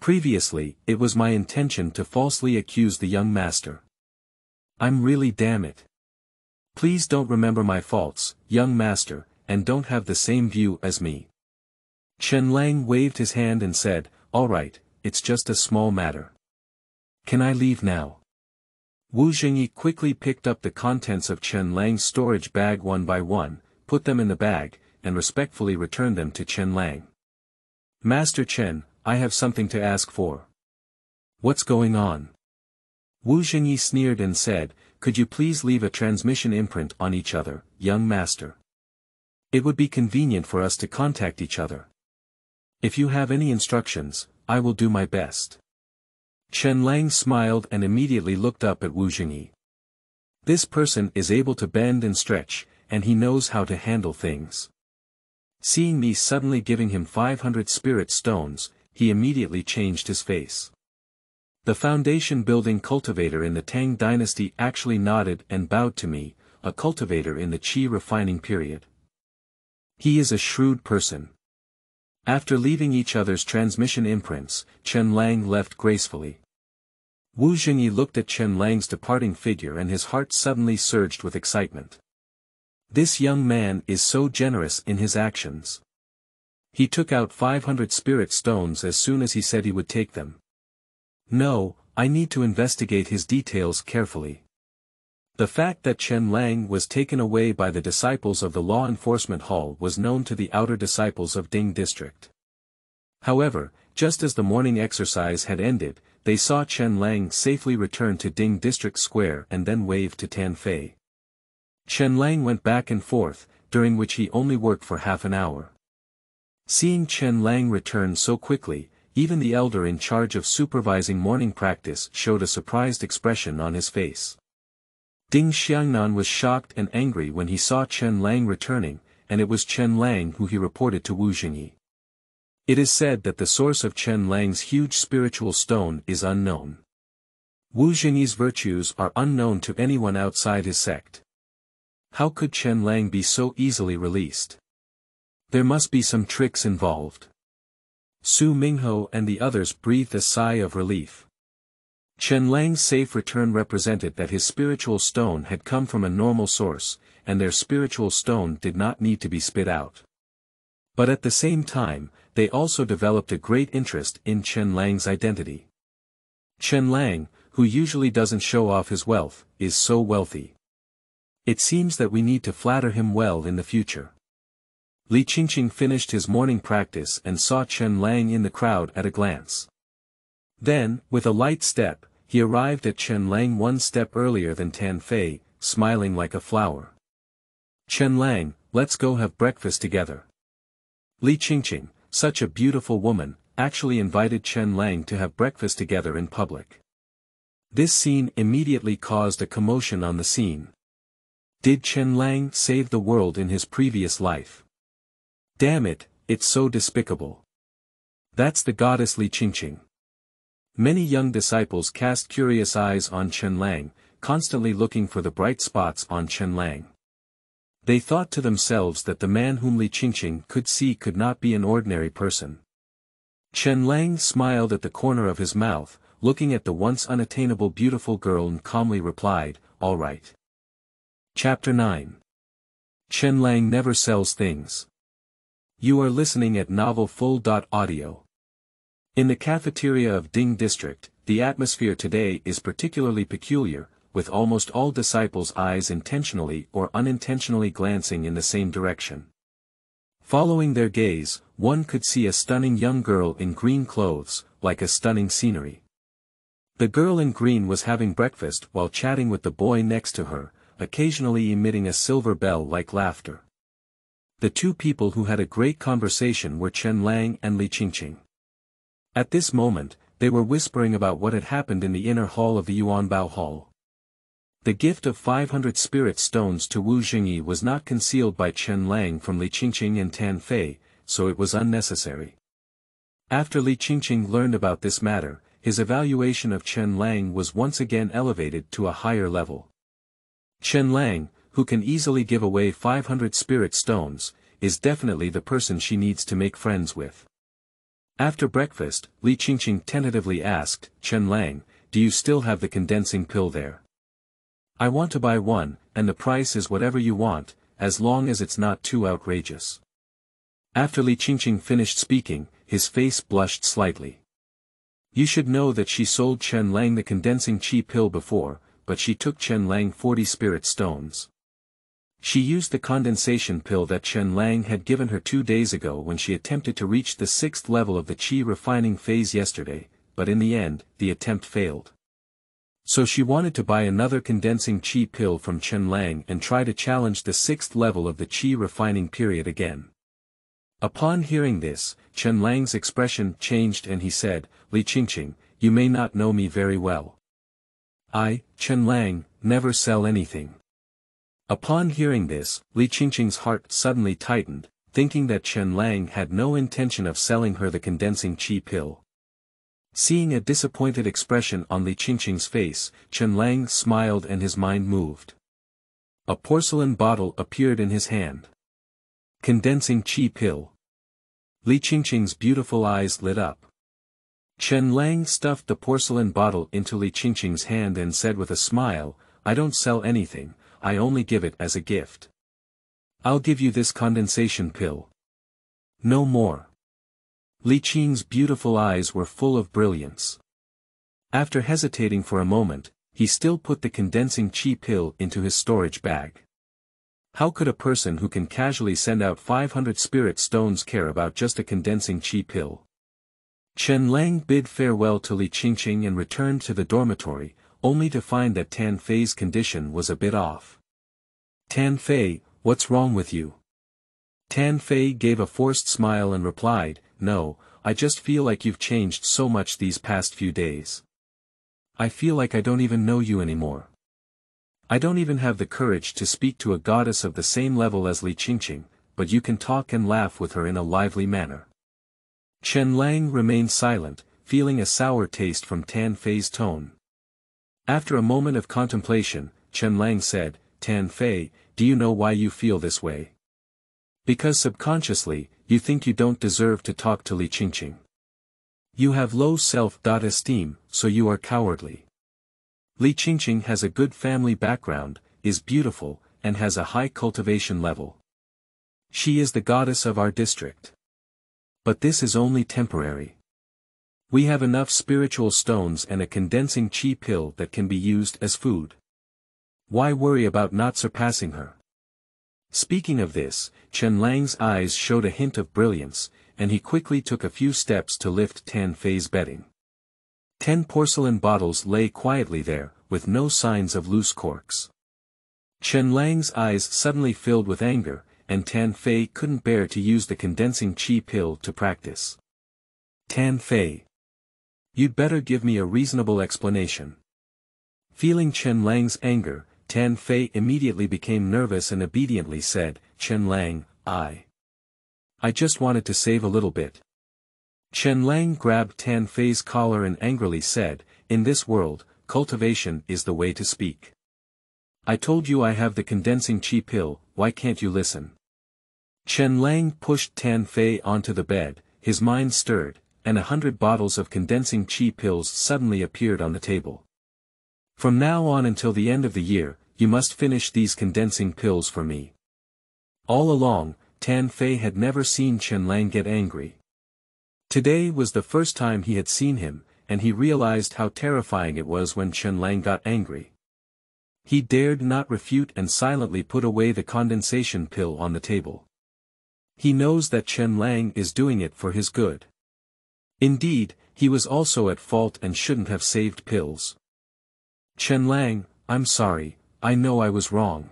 Previously, it was my intention to falsely accuse the young master. I'm really damn it. Please don't remember my faults, young master, and don't have the same view as me. Chen Lang waved his hand and said, Alright, it's just a small matter. Can I leave now? Wu Jingyi quickly picked up the contents of Chen Lang's storage bag one by one, put them in the bag, and respectfully returned them to Chen Lang. Master Chen, I have something to ask for. What's going on? Wu Jingyi sneered and said, could you please leave a transmission imprint on each other, young master? It would be convenient for us to contact each other. If you have any instructions, I will do my best. Chen Lang smiled and immediately looked up at Wu Jingyi. This person is able to bend and stretch, and he knows how to handle things. Seeing me suddenly giving him 500 spirit stones, he immediately changed his face. The foundation building cultivator in the Tang dynasty actually nodded and bowed to me, a cultivator in the Qi refining period. He is a shrewd person. After leaving each other's transmission imprints, Chen Lang left gracefully. Wu Jingyi looked at Chen Lang's departing figure and his heart suddenly surged with excitement. This young man is so generous in his actions. He took out 500 spirit stones as soon as he said he would take them. No, I need to investigate his details carefully. The fact that Chen Lang was taken away by the disciples of the law enforcement hall was known to the outer disciples of Ding district. However, just as the morning exercise had ended, they saw Chen Lang safely return to Ding district square and then wave to Tan Fei. Chen Lang went back and forth, during which he only worked for half an hour. Seeing Chen Lang return so quickly, even the elder in charge of supervising morning practice showed a surprised expression on his face. Ding Xiangnan was shocked and angry when he saw Chen Lang returning, and it was Chen Lang who he reported to Wu Jingyi. It is said that the source of Chen Lang's huge spiritual stone is unknown. Wu Jingyi's virtues are unknown to anyone outside his sect. How could Chen Lang be so easily released? There must be some tricks involved. Su Mingho and the others breathed a sigh of relief. Chen Lang's safe return represented that his spiritual stone had come from a normal source, and their spiritual stone did not need to be spit out. But at the same time, they also developed a great interest in Chen Lang's identity. Chen Lang, who usually doesn't show off his wealth, is so wealthy. It seems that we need to flatter him well in the future. Li Qingqing finished his morning practice and saw Chen Lang in the crowd at a glance. Then, with a light step, he arrived at Chen Lang one step earlier than Tan Fei, smiling like a flower. Chen Lang, let's go have breakfast together. Li Qingqing, such a beautiful woman, actually invited Chen Lang to have breakfast together in public. This scene immediately caused a commotion on the scene. Did Chen Lang save the world in his previous life? Damn it, it's so despicable. That's the goddess Li Qingqing. Many young disciples cast curious eyes on Chen Lang, constantly looking for the bright spots on Chen Lang. They thought to themselves that the man whom Li Qingqing could see could not be an ordinary person. Chen Lang smiled at the corner of his mouth, looking at the once unattainable beautiful girl and calmly replied, all right. Chapter 9 Chen Lang never sells things. You are listening at novelfull.audio. In the cafeteria of Ding District, the atmosphere today is particularly peculiar, with almost all disciples' eyes intentionally or unintentionally glancing in the same direction. Following their gaze, one could see a stunning young girl in green clothes, like a stunning scenery. The girl in green was having breakfast while chatting with the boy next to her, occasionally emitting a silver bell-like laughter. The two people who had a great conversation were Chen Lang and Li Qingqing. At this moment, they were whispering about what had happened in the inner hall of the Yuanbao Hall. The gift of 500 spirit stones to Wu Jingyi was not concealed by Chen Lang from Li Qingqing and Tan Fei, so it was unnecessary. After Li Qingqing learned about this matter, his evaluation of Chen Lang was once again elevated to a higher level. Chen Lang, who can easily give away 500 spirit stones, is definitely the person she needs to make friends with. After breakfast, Li Qingqing tentatively asked, Chen Lang, do you still have the condensing pill there? I want to buy one, and the price is whatever you want, as long as it's not too outrageous. After Li Qingqing finished speaking, his face blushed slightly. You should know that she sold Chen Lang the condensing chi pill before, but she took Chen Lang 40 spirit stones. She used the condensation pill that Chen Lang had given her two days ago when she attempted to reach the sixth level of the chi refining phase yesterday, but in the end, the attempt failed. So she wanted to buy another condensing chi pill from Chen Lang and try to challenge the sixth level of the chi refining period again. Upon hearing this, Chen Lang's expression changed and he said, Li Qingqing, you may not know me very well. I, Chen Lang, never sell anything. Upon hearing this, Li Qingqing's heart suddenly tightened, thinking that Chen Lang had no intention of selling her the condensing chi pill. Seeing a disappointed expression on Li Qingqing's face, Chen Lang smiled and his mind moved. A porcelain bottle appeared in his hand. Condensing chi pill. Li Qingqing's beautiful eyes lit up. Chen Lang stuffed the porcelain bottle into Li Qingqing's hand and said with a smile, I don't sell anything, I only give it as a gift. I'll give you this condensation pill. No more. Li Qing's beautiful eyes were full of brilliance. After hesitating for a moment, he still put the condensing chi pill into his storage bag. How could a person who can casually send out 500 spirit stones care about just a condensing chi pill? Chen Lang bid farewell to Li Qingqing and returned to the dormitory, only to find that Tan Fei's condition was a bit off. Tan Fei, what's wrong with you? Tan Fei gave a forced smile and replied, no, I just feel like you've changed so much these past few days. I feel like I don't even know you anymore. I don't even have the courage to speak to a goddess of the same level as Li Qingqing, but you can talk and laugh with her in a lively manner. Chen Lang remained silent, feeling a sour taste from Tan Fei's tone. After a moment of contemplation, Chen Lang said, Tan Fei, do you know why you feel this way? Because subconsciously, you think you don't deserve to talk to Li Qingqing. You have low self-esteem, so you are cowardly. Li Qingqing has a good family background, is beautiful, and has a high cultivation level. She is the goddess of our district. But this is only temporary. We have enough spiritual stones and a condensing chi pill that can be used as food. Why worry about not surpassing her? Speaking of this, Chen Lang's eyes showed a hint of brilliance, and he quickly took a few steps to lift Tan Fei's bedding. Ten porcelain bottles lay quietly there, with no signs of loose corks. Chen Lang's eyes suddenly filled with anger, and Tan Fei couldn't bear to use the condensing chi pill to practice. Tan Fei. You'd better give me a reasonable explanation. Feeling Chen Lang's anger, Tan Fei immediately became nervous and obediently said, Chen Lang, I. I just wanted to save a little bit. Chen Lang grabbed Tan Fei's collar and angrily said, In this world, cultivation is the way to speak. I told you I have the condensing chi pill, why can't you listen? Chen Lang pushed Tan Fei onto the bed, his mind stirred, and a hundred bottles of condensing chi pills suddenly appeared on the table. From now on until the end of the year, you must finish these condensing pills for me. All along, Tan Fei had never seen Chen Lang get angry. Today was the first time he had seen him, and he realized how terrifying it was when Chen Lang got angry. He dared not refute and silently put away the condensation pill on the table. He knows that Chen Lang is doing it for his good. Indeed, he was also at fault and shouldn't have saved pills. Chen Lang, I'm sorry, I know I was wrong.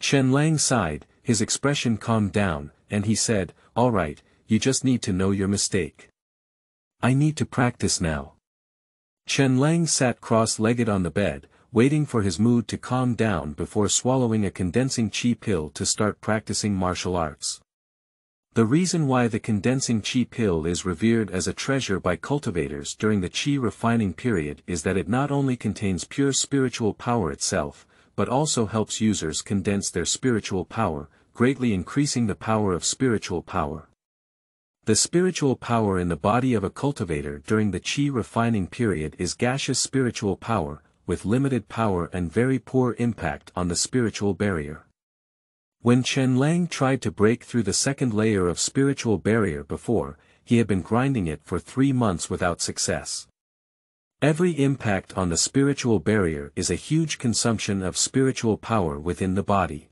Chen Lang sighed, his expression calmed down, and he said, alright, you just need to know your mistake. I need to practice now. Chen Lang sat cross-legged on the bed, waiting for his mood to calm down before swallowing a condensing chi pill to start practicing martial arts. The reason why the condensing chi pill is revered as a treasure by cultivators during the chi refining period is that it not only contains pure spiritual power itself, but also helps users condense their spiritual power, greatly increasing the power of spiritual power. The spiritual power in the body of a cultivator during the chi refining period is gaseous spiritual power, with limited power and very poor impact on the spiritual barrier. When Chen Lang tried to break through the second layer of spiritual barrier before, he had been grinding it for three months without success. Every impact on the spiritual barrier is a huge consumption of spiritual power within the body.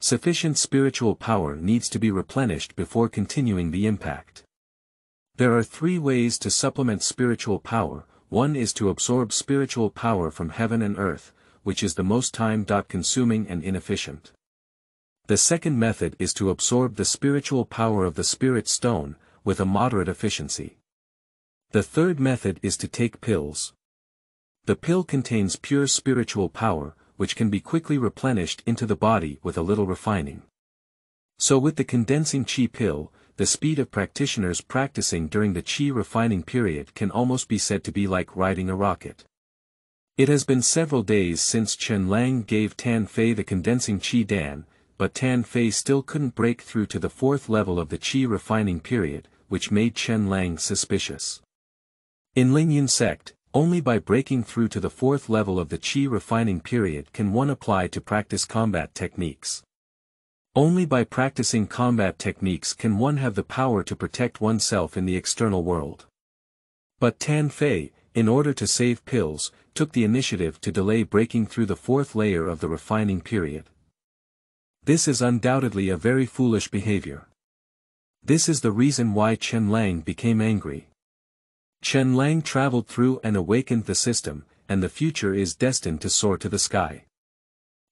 Sufficient spiritual power needs to be replenished before continuing the impact. There are three ways to supplement spiritual power, one is to absorb spiritual power from heaven and earth, which is the most time-consuming and inefficient. The second method is to absorb the spiritual power of the spirit stone, with a moderate efficiency. The third method is to take pills. The pill contains pure spiritual power, which can be quickly replenished into the body with a little refining. So with the condensing chi pill, the speed of practitioners practicing during the chi refining period can almost be said to be like riding a rocket. It has been several days since Chen Lang gave Tan Fei the condensing chi dan, but Tan Fei still couldn't break through to the fourth level of the chi refining period, which made Chen Lang suspicious. In Lingyun sect, only by breaking through to the fourth level of the chi refining period can one apply to practice combat techniques. Only by practicing combat techniques can one have the power to protect oneself in the external world. But Tan Fei, in order to save pills, took the initiative to delay breaking through the fourth layer of the refining period. This is undoubtedly a very foolish behavior. This is the reason why Chen Lang became angry. Chen Lang traveled through and awakened the system, and the future is destined to soar to the sky.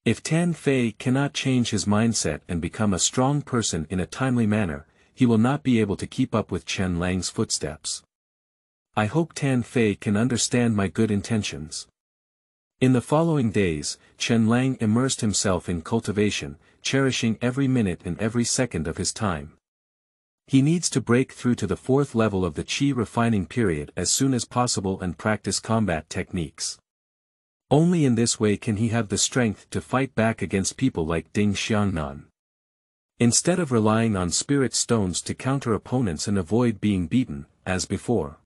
If Tan Fei cannot change his mindset and become a strong person in a timely manner, he will not be able to keep up with Chen Lang's footsteps. I hope Tan Fei can understand my good intentions. In the following days, Chen Lang immersed himself in cultivation, cherishing every minute and every second of his time. He needs to break through to the fourth level of the Qi refining period as soon as possible and practice combat techniques. Only in this way can he have the strength to fight back against people like Ding Xiangnan. Instead of relying on spirit stones to counter opponents and avoid being beaten, as before.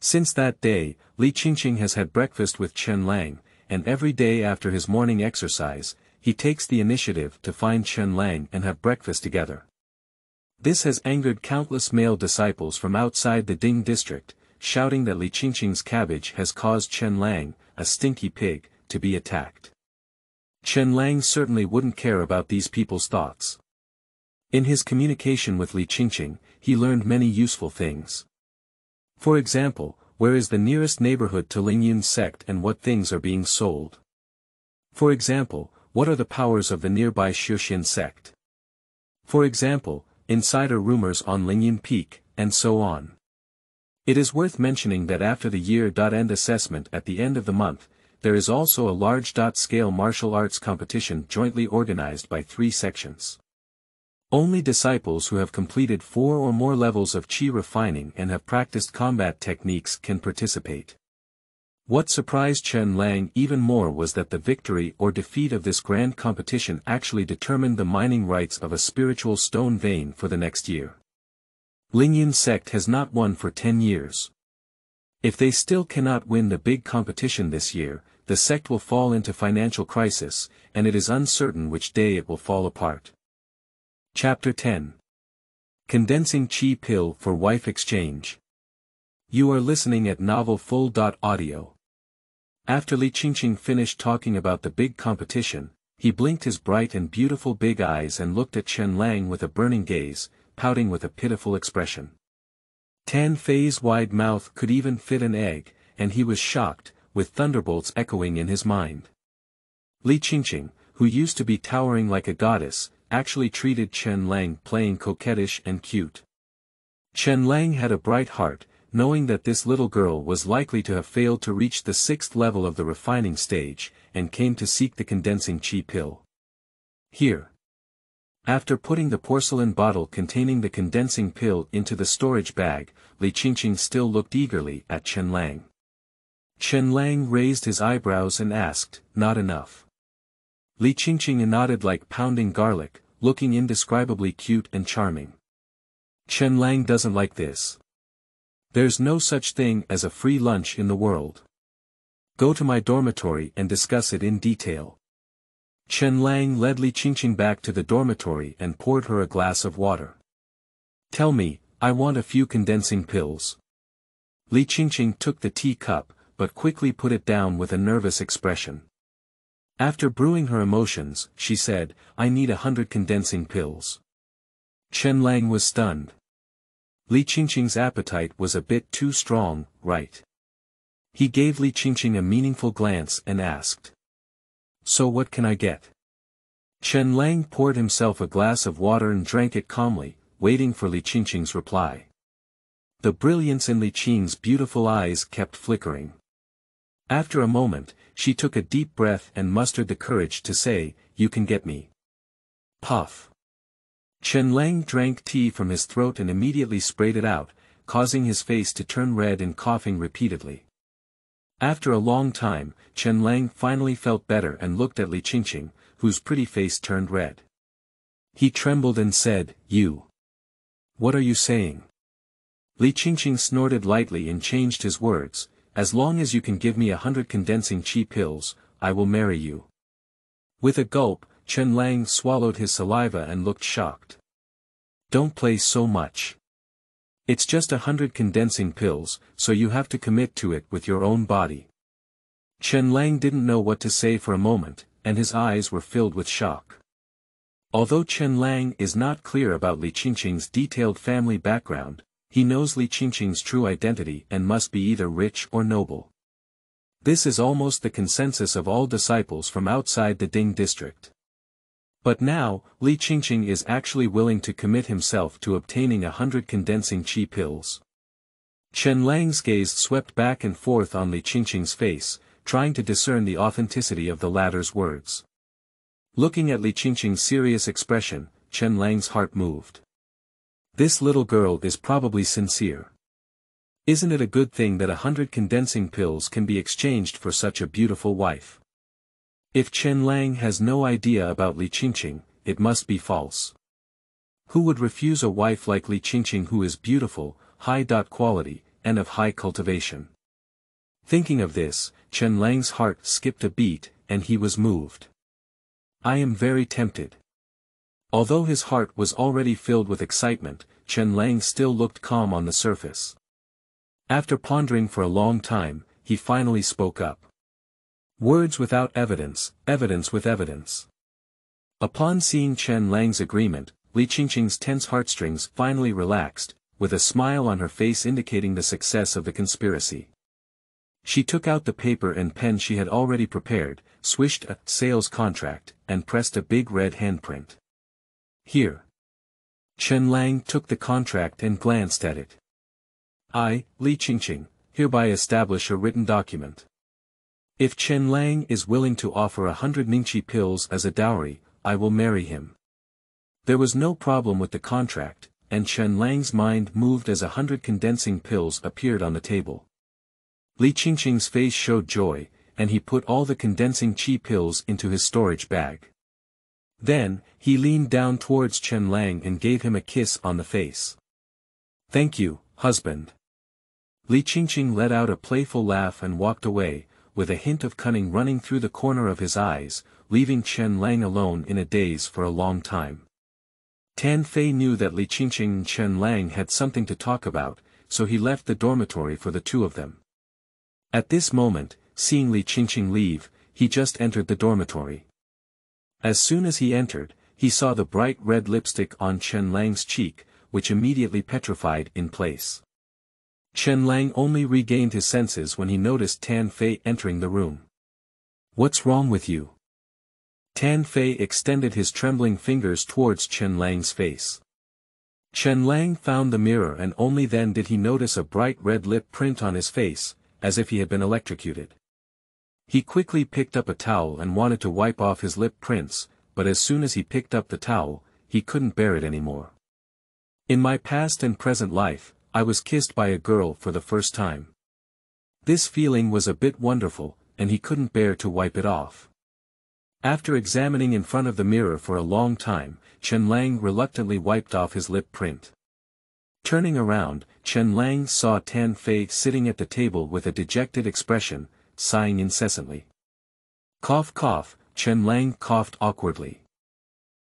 Since that day, Li Qingqing has had breakfast with Chen Lang, and every day after his morning exercise, he takes the initiative to find Chen Lang and have breakfast together. This has angered countless male disciples from outside the Ding district, shouting that Li Qingqing's cabbage has caused Chen Lang, a stinky pig, to be attacked. Chen Lang certainly wouldn't care about these people's thoughts. In his communication with Li Qingqing, he learned many useful things. For example, where is the nearest neighborhood to Lingyun sect and what things are being sold? For example, what are the powers of the nearby Shushin sect? For example, insider rumors on Lingyun Peak, and so on. It is worth mentioning that after the year-end assessment at the end of the month, there is also a large-scale martial arts competition jointly organized by three sections. Only disciples who have completed four or more levels of chi refining and have practiced combat techniques can participate. What surprised Chen Lang even more was that the victory or defeat of this grand competition actually determined the mining rights of a spiritual stone vein for the next year. Lingyun sect has not won for 10 years. If they still cannot win the big competition this year, the sect will fall into financial crisis, and it is uncertain which day it will fall apart. Chapter 10 Condensing Chi Pill for Wife Exchange You are listening at Novel Full. Audio. After Li Qingqing finished talking about the big competition, he blinked his bright and beautiful big eyes and looked at Chen Lang with a burning gaze, pouting with a pitiful expression. Tan Fei's wide mouth could even fit an egg, and he was shocked, with thunderbolts echoing in his mind. Li Qingqing, who used to be towering like a goddess, actually treated Chen Lang playing coquettish and cute. Chen Lang had a bright heart, knowing that this little girl was likely to have failed to reach the sixth level of the refining stage, and came to seek the condensing chi pill. Here. After putting the porcelain bottle containing the condensing pill into the storage bag, Li Qingqing still looked eagerly at Chen Lang. Chen Lang raised his eyebrows and asked, not enough. Li Qingqing nodded like pounding garlic, looking indescribably cute and charming. Chen Lang doesn't like this. There's no such thing as a free lunch in the world. Go to my dormitory and discuss it in detail. Chen Lang led Li Qingqing back to the dormitory and poured her a glass of water. Tell me, I want a few condensing pills. Li Qingqing took the tea cup, but quickly put it down with a nervous expression. After brewing her emotions, she said, I need a hundred condensing pills. Chen Lang was stunned. Li Qingqing's appetite was a bit too strong, right? He gave Li Qingqing a meaningful glance and asked. So what can I get? Chen Lang poured himself a glass of water and drank it calmly, waiting for Li Qingqing's reply. The brilliance in Li Qing's beautiful eyes kept flickering. After a moment, she took a deep breath and mustered the courage to say, You can get me. Puff. Chen Lang drank tea from his throat and immediately sprayed it out, causing his face to turn red and coughing repeatedly. After a long time, Chen Lang finally felt better and looked at Li Qingqing, whose pretty face turned red. He trembled and said, You. What are you saying? Li Qingqing snorted lightly and changed his words, as long as you can give me a hundred condensing chi pills, I will marry you. With a gulp, Chen Lang swallowed his saliva and looked shocked. Don't play so much. It's just a hundred condensing pills, so you have to commit to it with your own body. Chen Lang didn't know what to say for a moment, and his eyes were filled with shock. Although Chen Lang is not clear about Li Qingqing's detailed family background, he knows Li Qingqing's true identity and must be either rich or noble. This is almost the consensus of all disciples from outside the Ding district. But now, Li Qingqing is actually willing to commit himself to obtaining a hundred condensing chi pills. Chen Lang's gaze swept back and forth on Li Qingqing's face, trying to discern the authenticity of the latter's words. Looking at Li Qingqing's serious expression, Chen Lang's heart moved. This little girl is probably sincere. Isn't it a good thing that a hundred condensing pills can be exchanged for such a beautiful wife? If Chen Lang has no idea about Li Qingqing, it must be false. Who would refuse a wife like Li Qingqing who is beautiful, high dot quality, and of high cultivation? Thinking of this, Chen Lang's heart skipped a beat, and he was moved. I am very tempted. Although his heart was already filled with excitement, Chen Lang still looked calm on the surface. After pondering for a long time, he finally spoke up. Words without evidence, evidence with evidence. Upon seeing Chen Lang's agreement, Li Qingqing's tense heartstrings finally relaxed, with a smile on her face indicating the success of the conspiracy. She took out the paper and pen she had already prepared, swished a sales contract, and pressed a big red handprint. Here. Chen Lang took the contract and glanced at it. I, Li Qingqing, hereby establish a written document. If Chen Lang is willing to offer a hundred Ningqi pills as a dowry, I will marry him. There was no problem with the contract, and Chen Lang's mind moved as a hundred condensing pills appeared on the table. Li Qingqing's face showed joy, and he put all the condensing chi pills into his storage bag. Then, he leaned down towards Chen Lang and gave him a kiss on the face. Thank you, husband. Li Qingqing let out a playful laugh and walked away, with a hint of cunning running through the corner of his eyes, leaving Chen Lang alone in a daze for a long time. Tan Fei knew that Li Qingqing and Chen Lang had something to talk about, so he left the dormitory for the two of them. At this moment, seeing Li Qingqing leave, he just entered the dormitory. As soon as he entered, he saw the bright red lipstick on Chen Lang's cheek, which immediately petrified in place. Chen Lang only regained his senses when he noticed Tan Fei entering the room. What's wrong with you? Tan Fei extended his trembling fingers towards Chen Lang's face. Chen Lang found the mirror and only then did he notice a bright red lip print on his face, as if he had been electrocuted. He quickly picked up a towel and wanted to wipe off his lip prints, but as soon as he picked up the towel, he couldn't bear it anymore. In my past and present life, I was kissed by a girl for the first time. This feeling was a bit wonderful, and he couldn't bear to wipe it off. After examining in front of the mirror for a long time, Chen Lang reluctantly wiped off his lip print. Turning around, Chen Lang saw Tan Fei sitting at the table with a dejected expression, sighing incessantly. Cough cough, Chen Lang coughed awkwardly.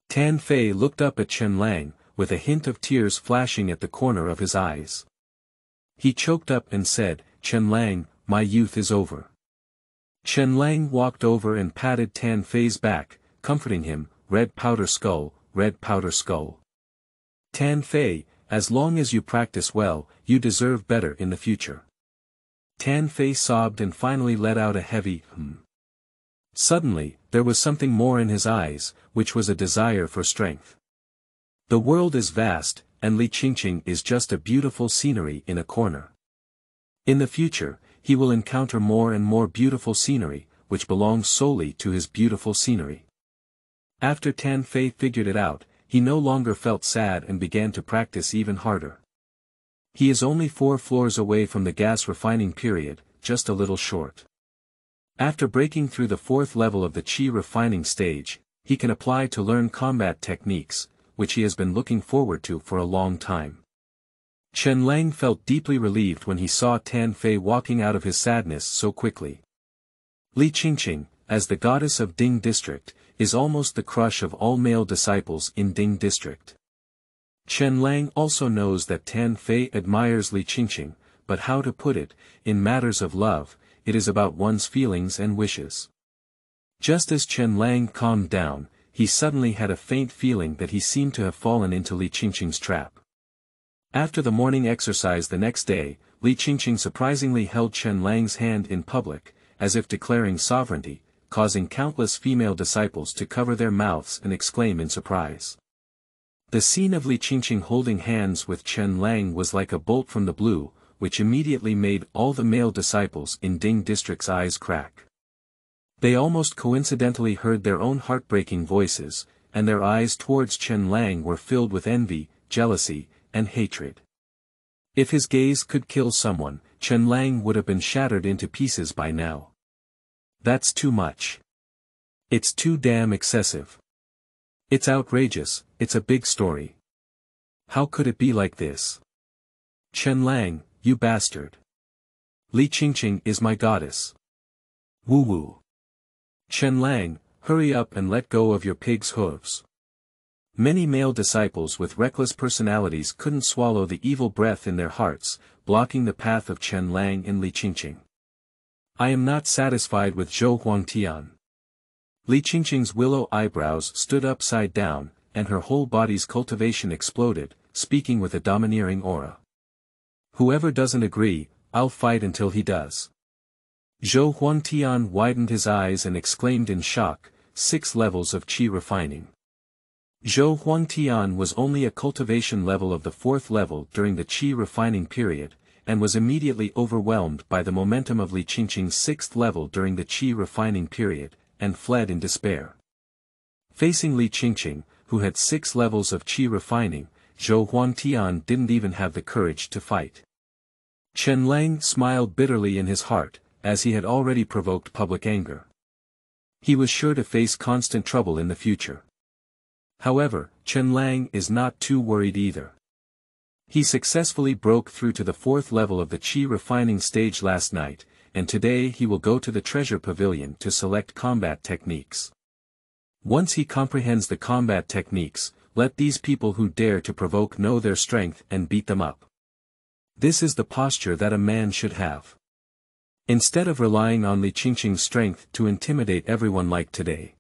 Tan Fei looked up at Chen Lang, with a hint of tears flashing at the corner of his eyes. He choked up and said, Chen Lang, my youth is over. Chen Lang walked over and patted Tan Fei's back, comforting him, red powder skull, red powder skull. Tan Fei, as long as you practice well, you deserve better in the future. Tan Fei sobbed and finally let out a heavy hmm. Suddenly, there was something more in his eyes, which was a desire for strength. The world is vast, and Li Qingqing is just a beautiful scenery in a corner. In the future, he will encounter more and more beautiful scenery, which belongs solely to his beautiful scenery. After Tan Fei figured it out, he no longer felt sad and began to practice even harder. He is only four floors away from the gas refining period, just a little short. After breaking through the fourth level of the Qi refining stage, he can apply to learn combat techniques, which he has been looking forward to for a long time. Chen Lang felt deeply relieved when he saw Tan Fei walking out of his sadness so quickly. Li Qingqing, as the goddess of Ding District, is almost the crush of all male disciples in Ding District. Chen Lang also knows that Tan Fei admires Li Qingqing, but how to put it, in matters of love, it is about one's feelings and wishes. Just as Chen Lang calmed down, he suddenly had a faint feeling that he seemed to have fallen into Li Qingqing's trap. After the morning exercise the next day, Li Qingqing surprisingly held Chen Lang's hand in public, as if declaring sovereignty, causing countless female disciples to cover their mouths and exclaim in surprise. The scene of Li Qingqing holding hands with Chen Lang was like a bolt from the blue, which immediately made all the male disciples in Ding District's eyes crack. They almost coincidentally heard their own heartbreaking voices, and their eyes towards Chen Lang were filled with envy, jealousy, and hatred. If his gaze could kill someone, Chen Lang would have been shattered into pieces by now. That's too much. It's too damn excessive. It's outrageous, it's a big story. How could it be like this? Chen Lang, you bastard. Li Qingqing is my goddess. Woo woo. Chen Lang, hurry up and let go of your pig's hooves. Many male disciples with reckless personalities couldn't swallow the evil breath in their hearts, blocking the path of Chen Lang and Li Qingqing. I am not satisfied with Zhou Huangtian. Li Qingqing's willow eyebrows stood upside down, and her whole body's cultivation exploded, speaking with a domineering aura. Whoever doesn't agree, I'll fight until he does. Zhou Huangtian widened his eyes and exclaimed in shock, six levels of qi refining. Zhou Huangtian was only a cultivation level of the fourth level during the qi refining period, and was immediately overwhelmed by the momentum of Li Qingqing's sixth level during the qi refining period, and fled in despair. Facing Li Qingqing, who had six levels of qi refining, Zhou Huangtian didn't even have the courage to fight. Chen Lang smiled bitterly in his heart, as he had already provoked public anger. He was sure to face constant trouble in the future. However, Chen Lang is not too worried either. He successfully broke through to the fourth level of the Qi refining stage last night, and today he will go to the treasure pavilion to select combat techniques. Once he comprehends the combat techniques, let these people who dare to provoke know their strength and beat them up. This is the posture that a man should have. Instead of relying on Li Qingqing's strength to intimidate everyone like today,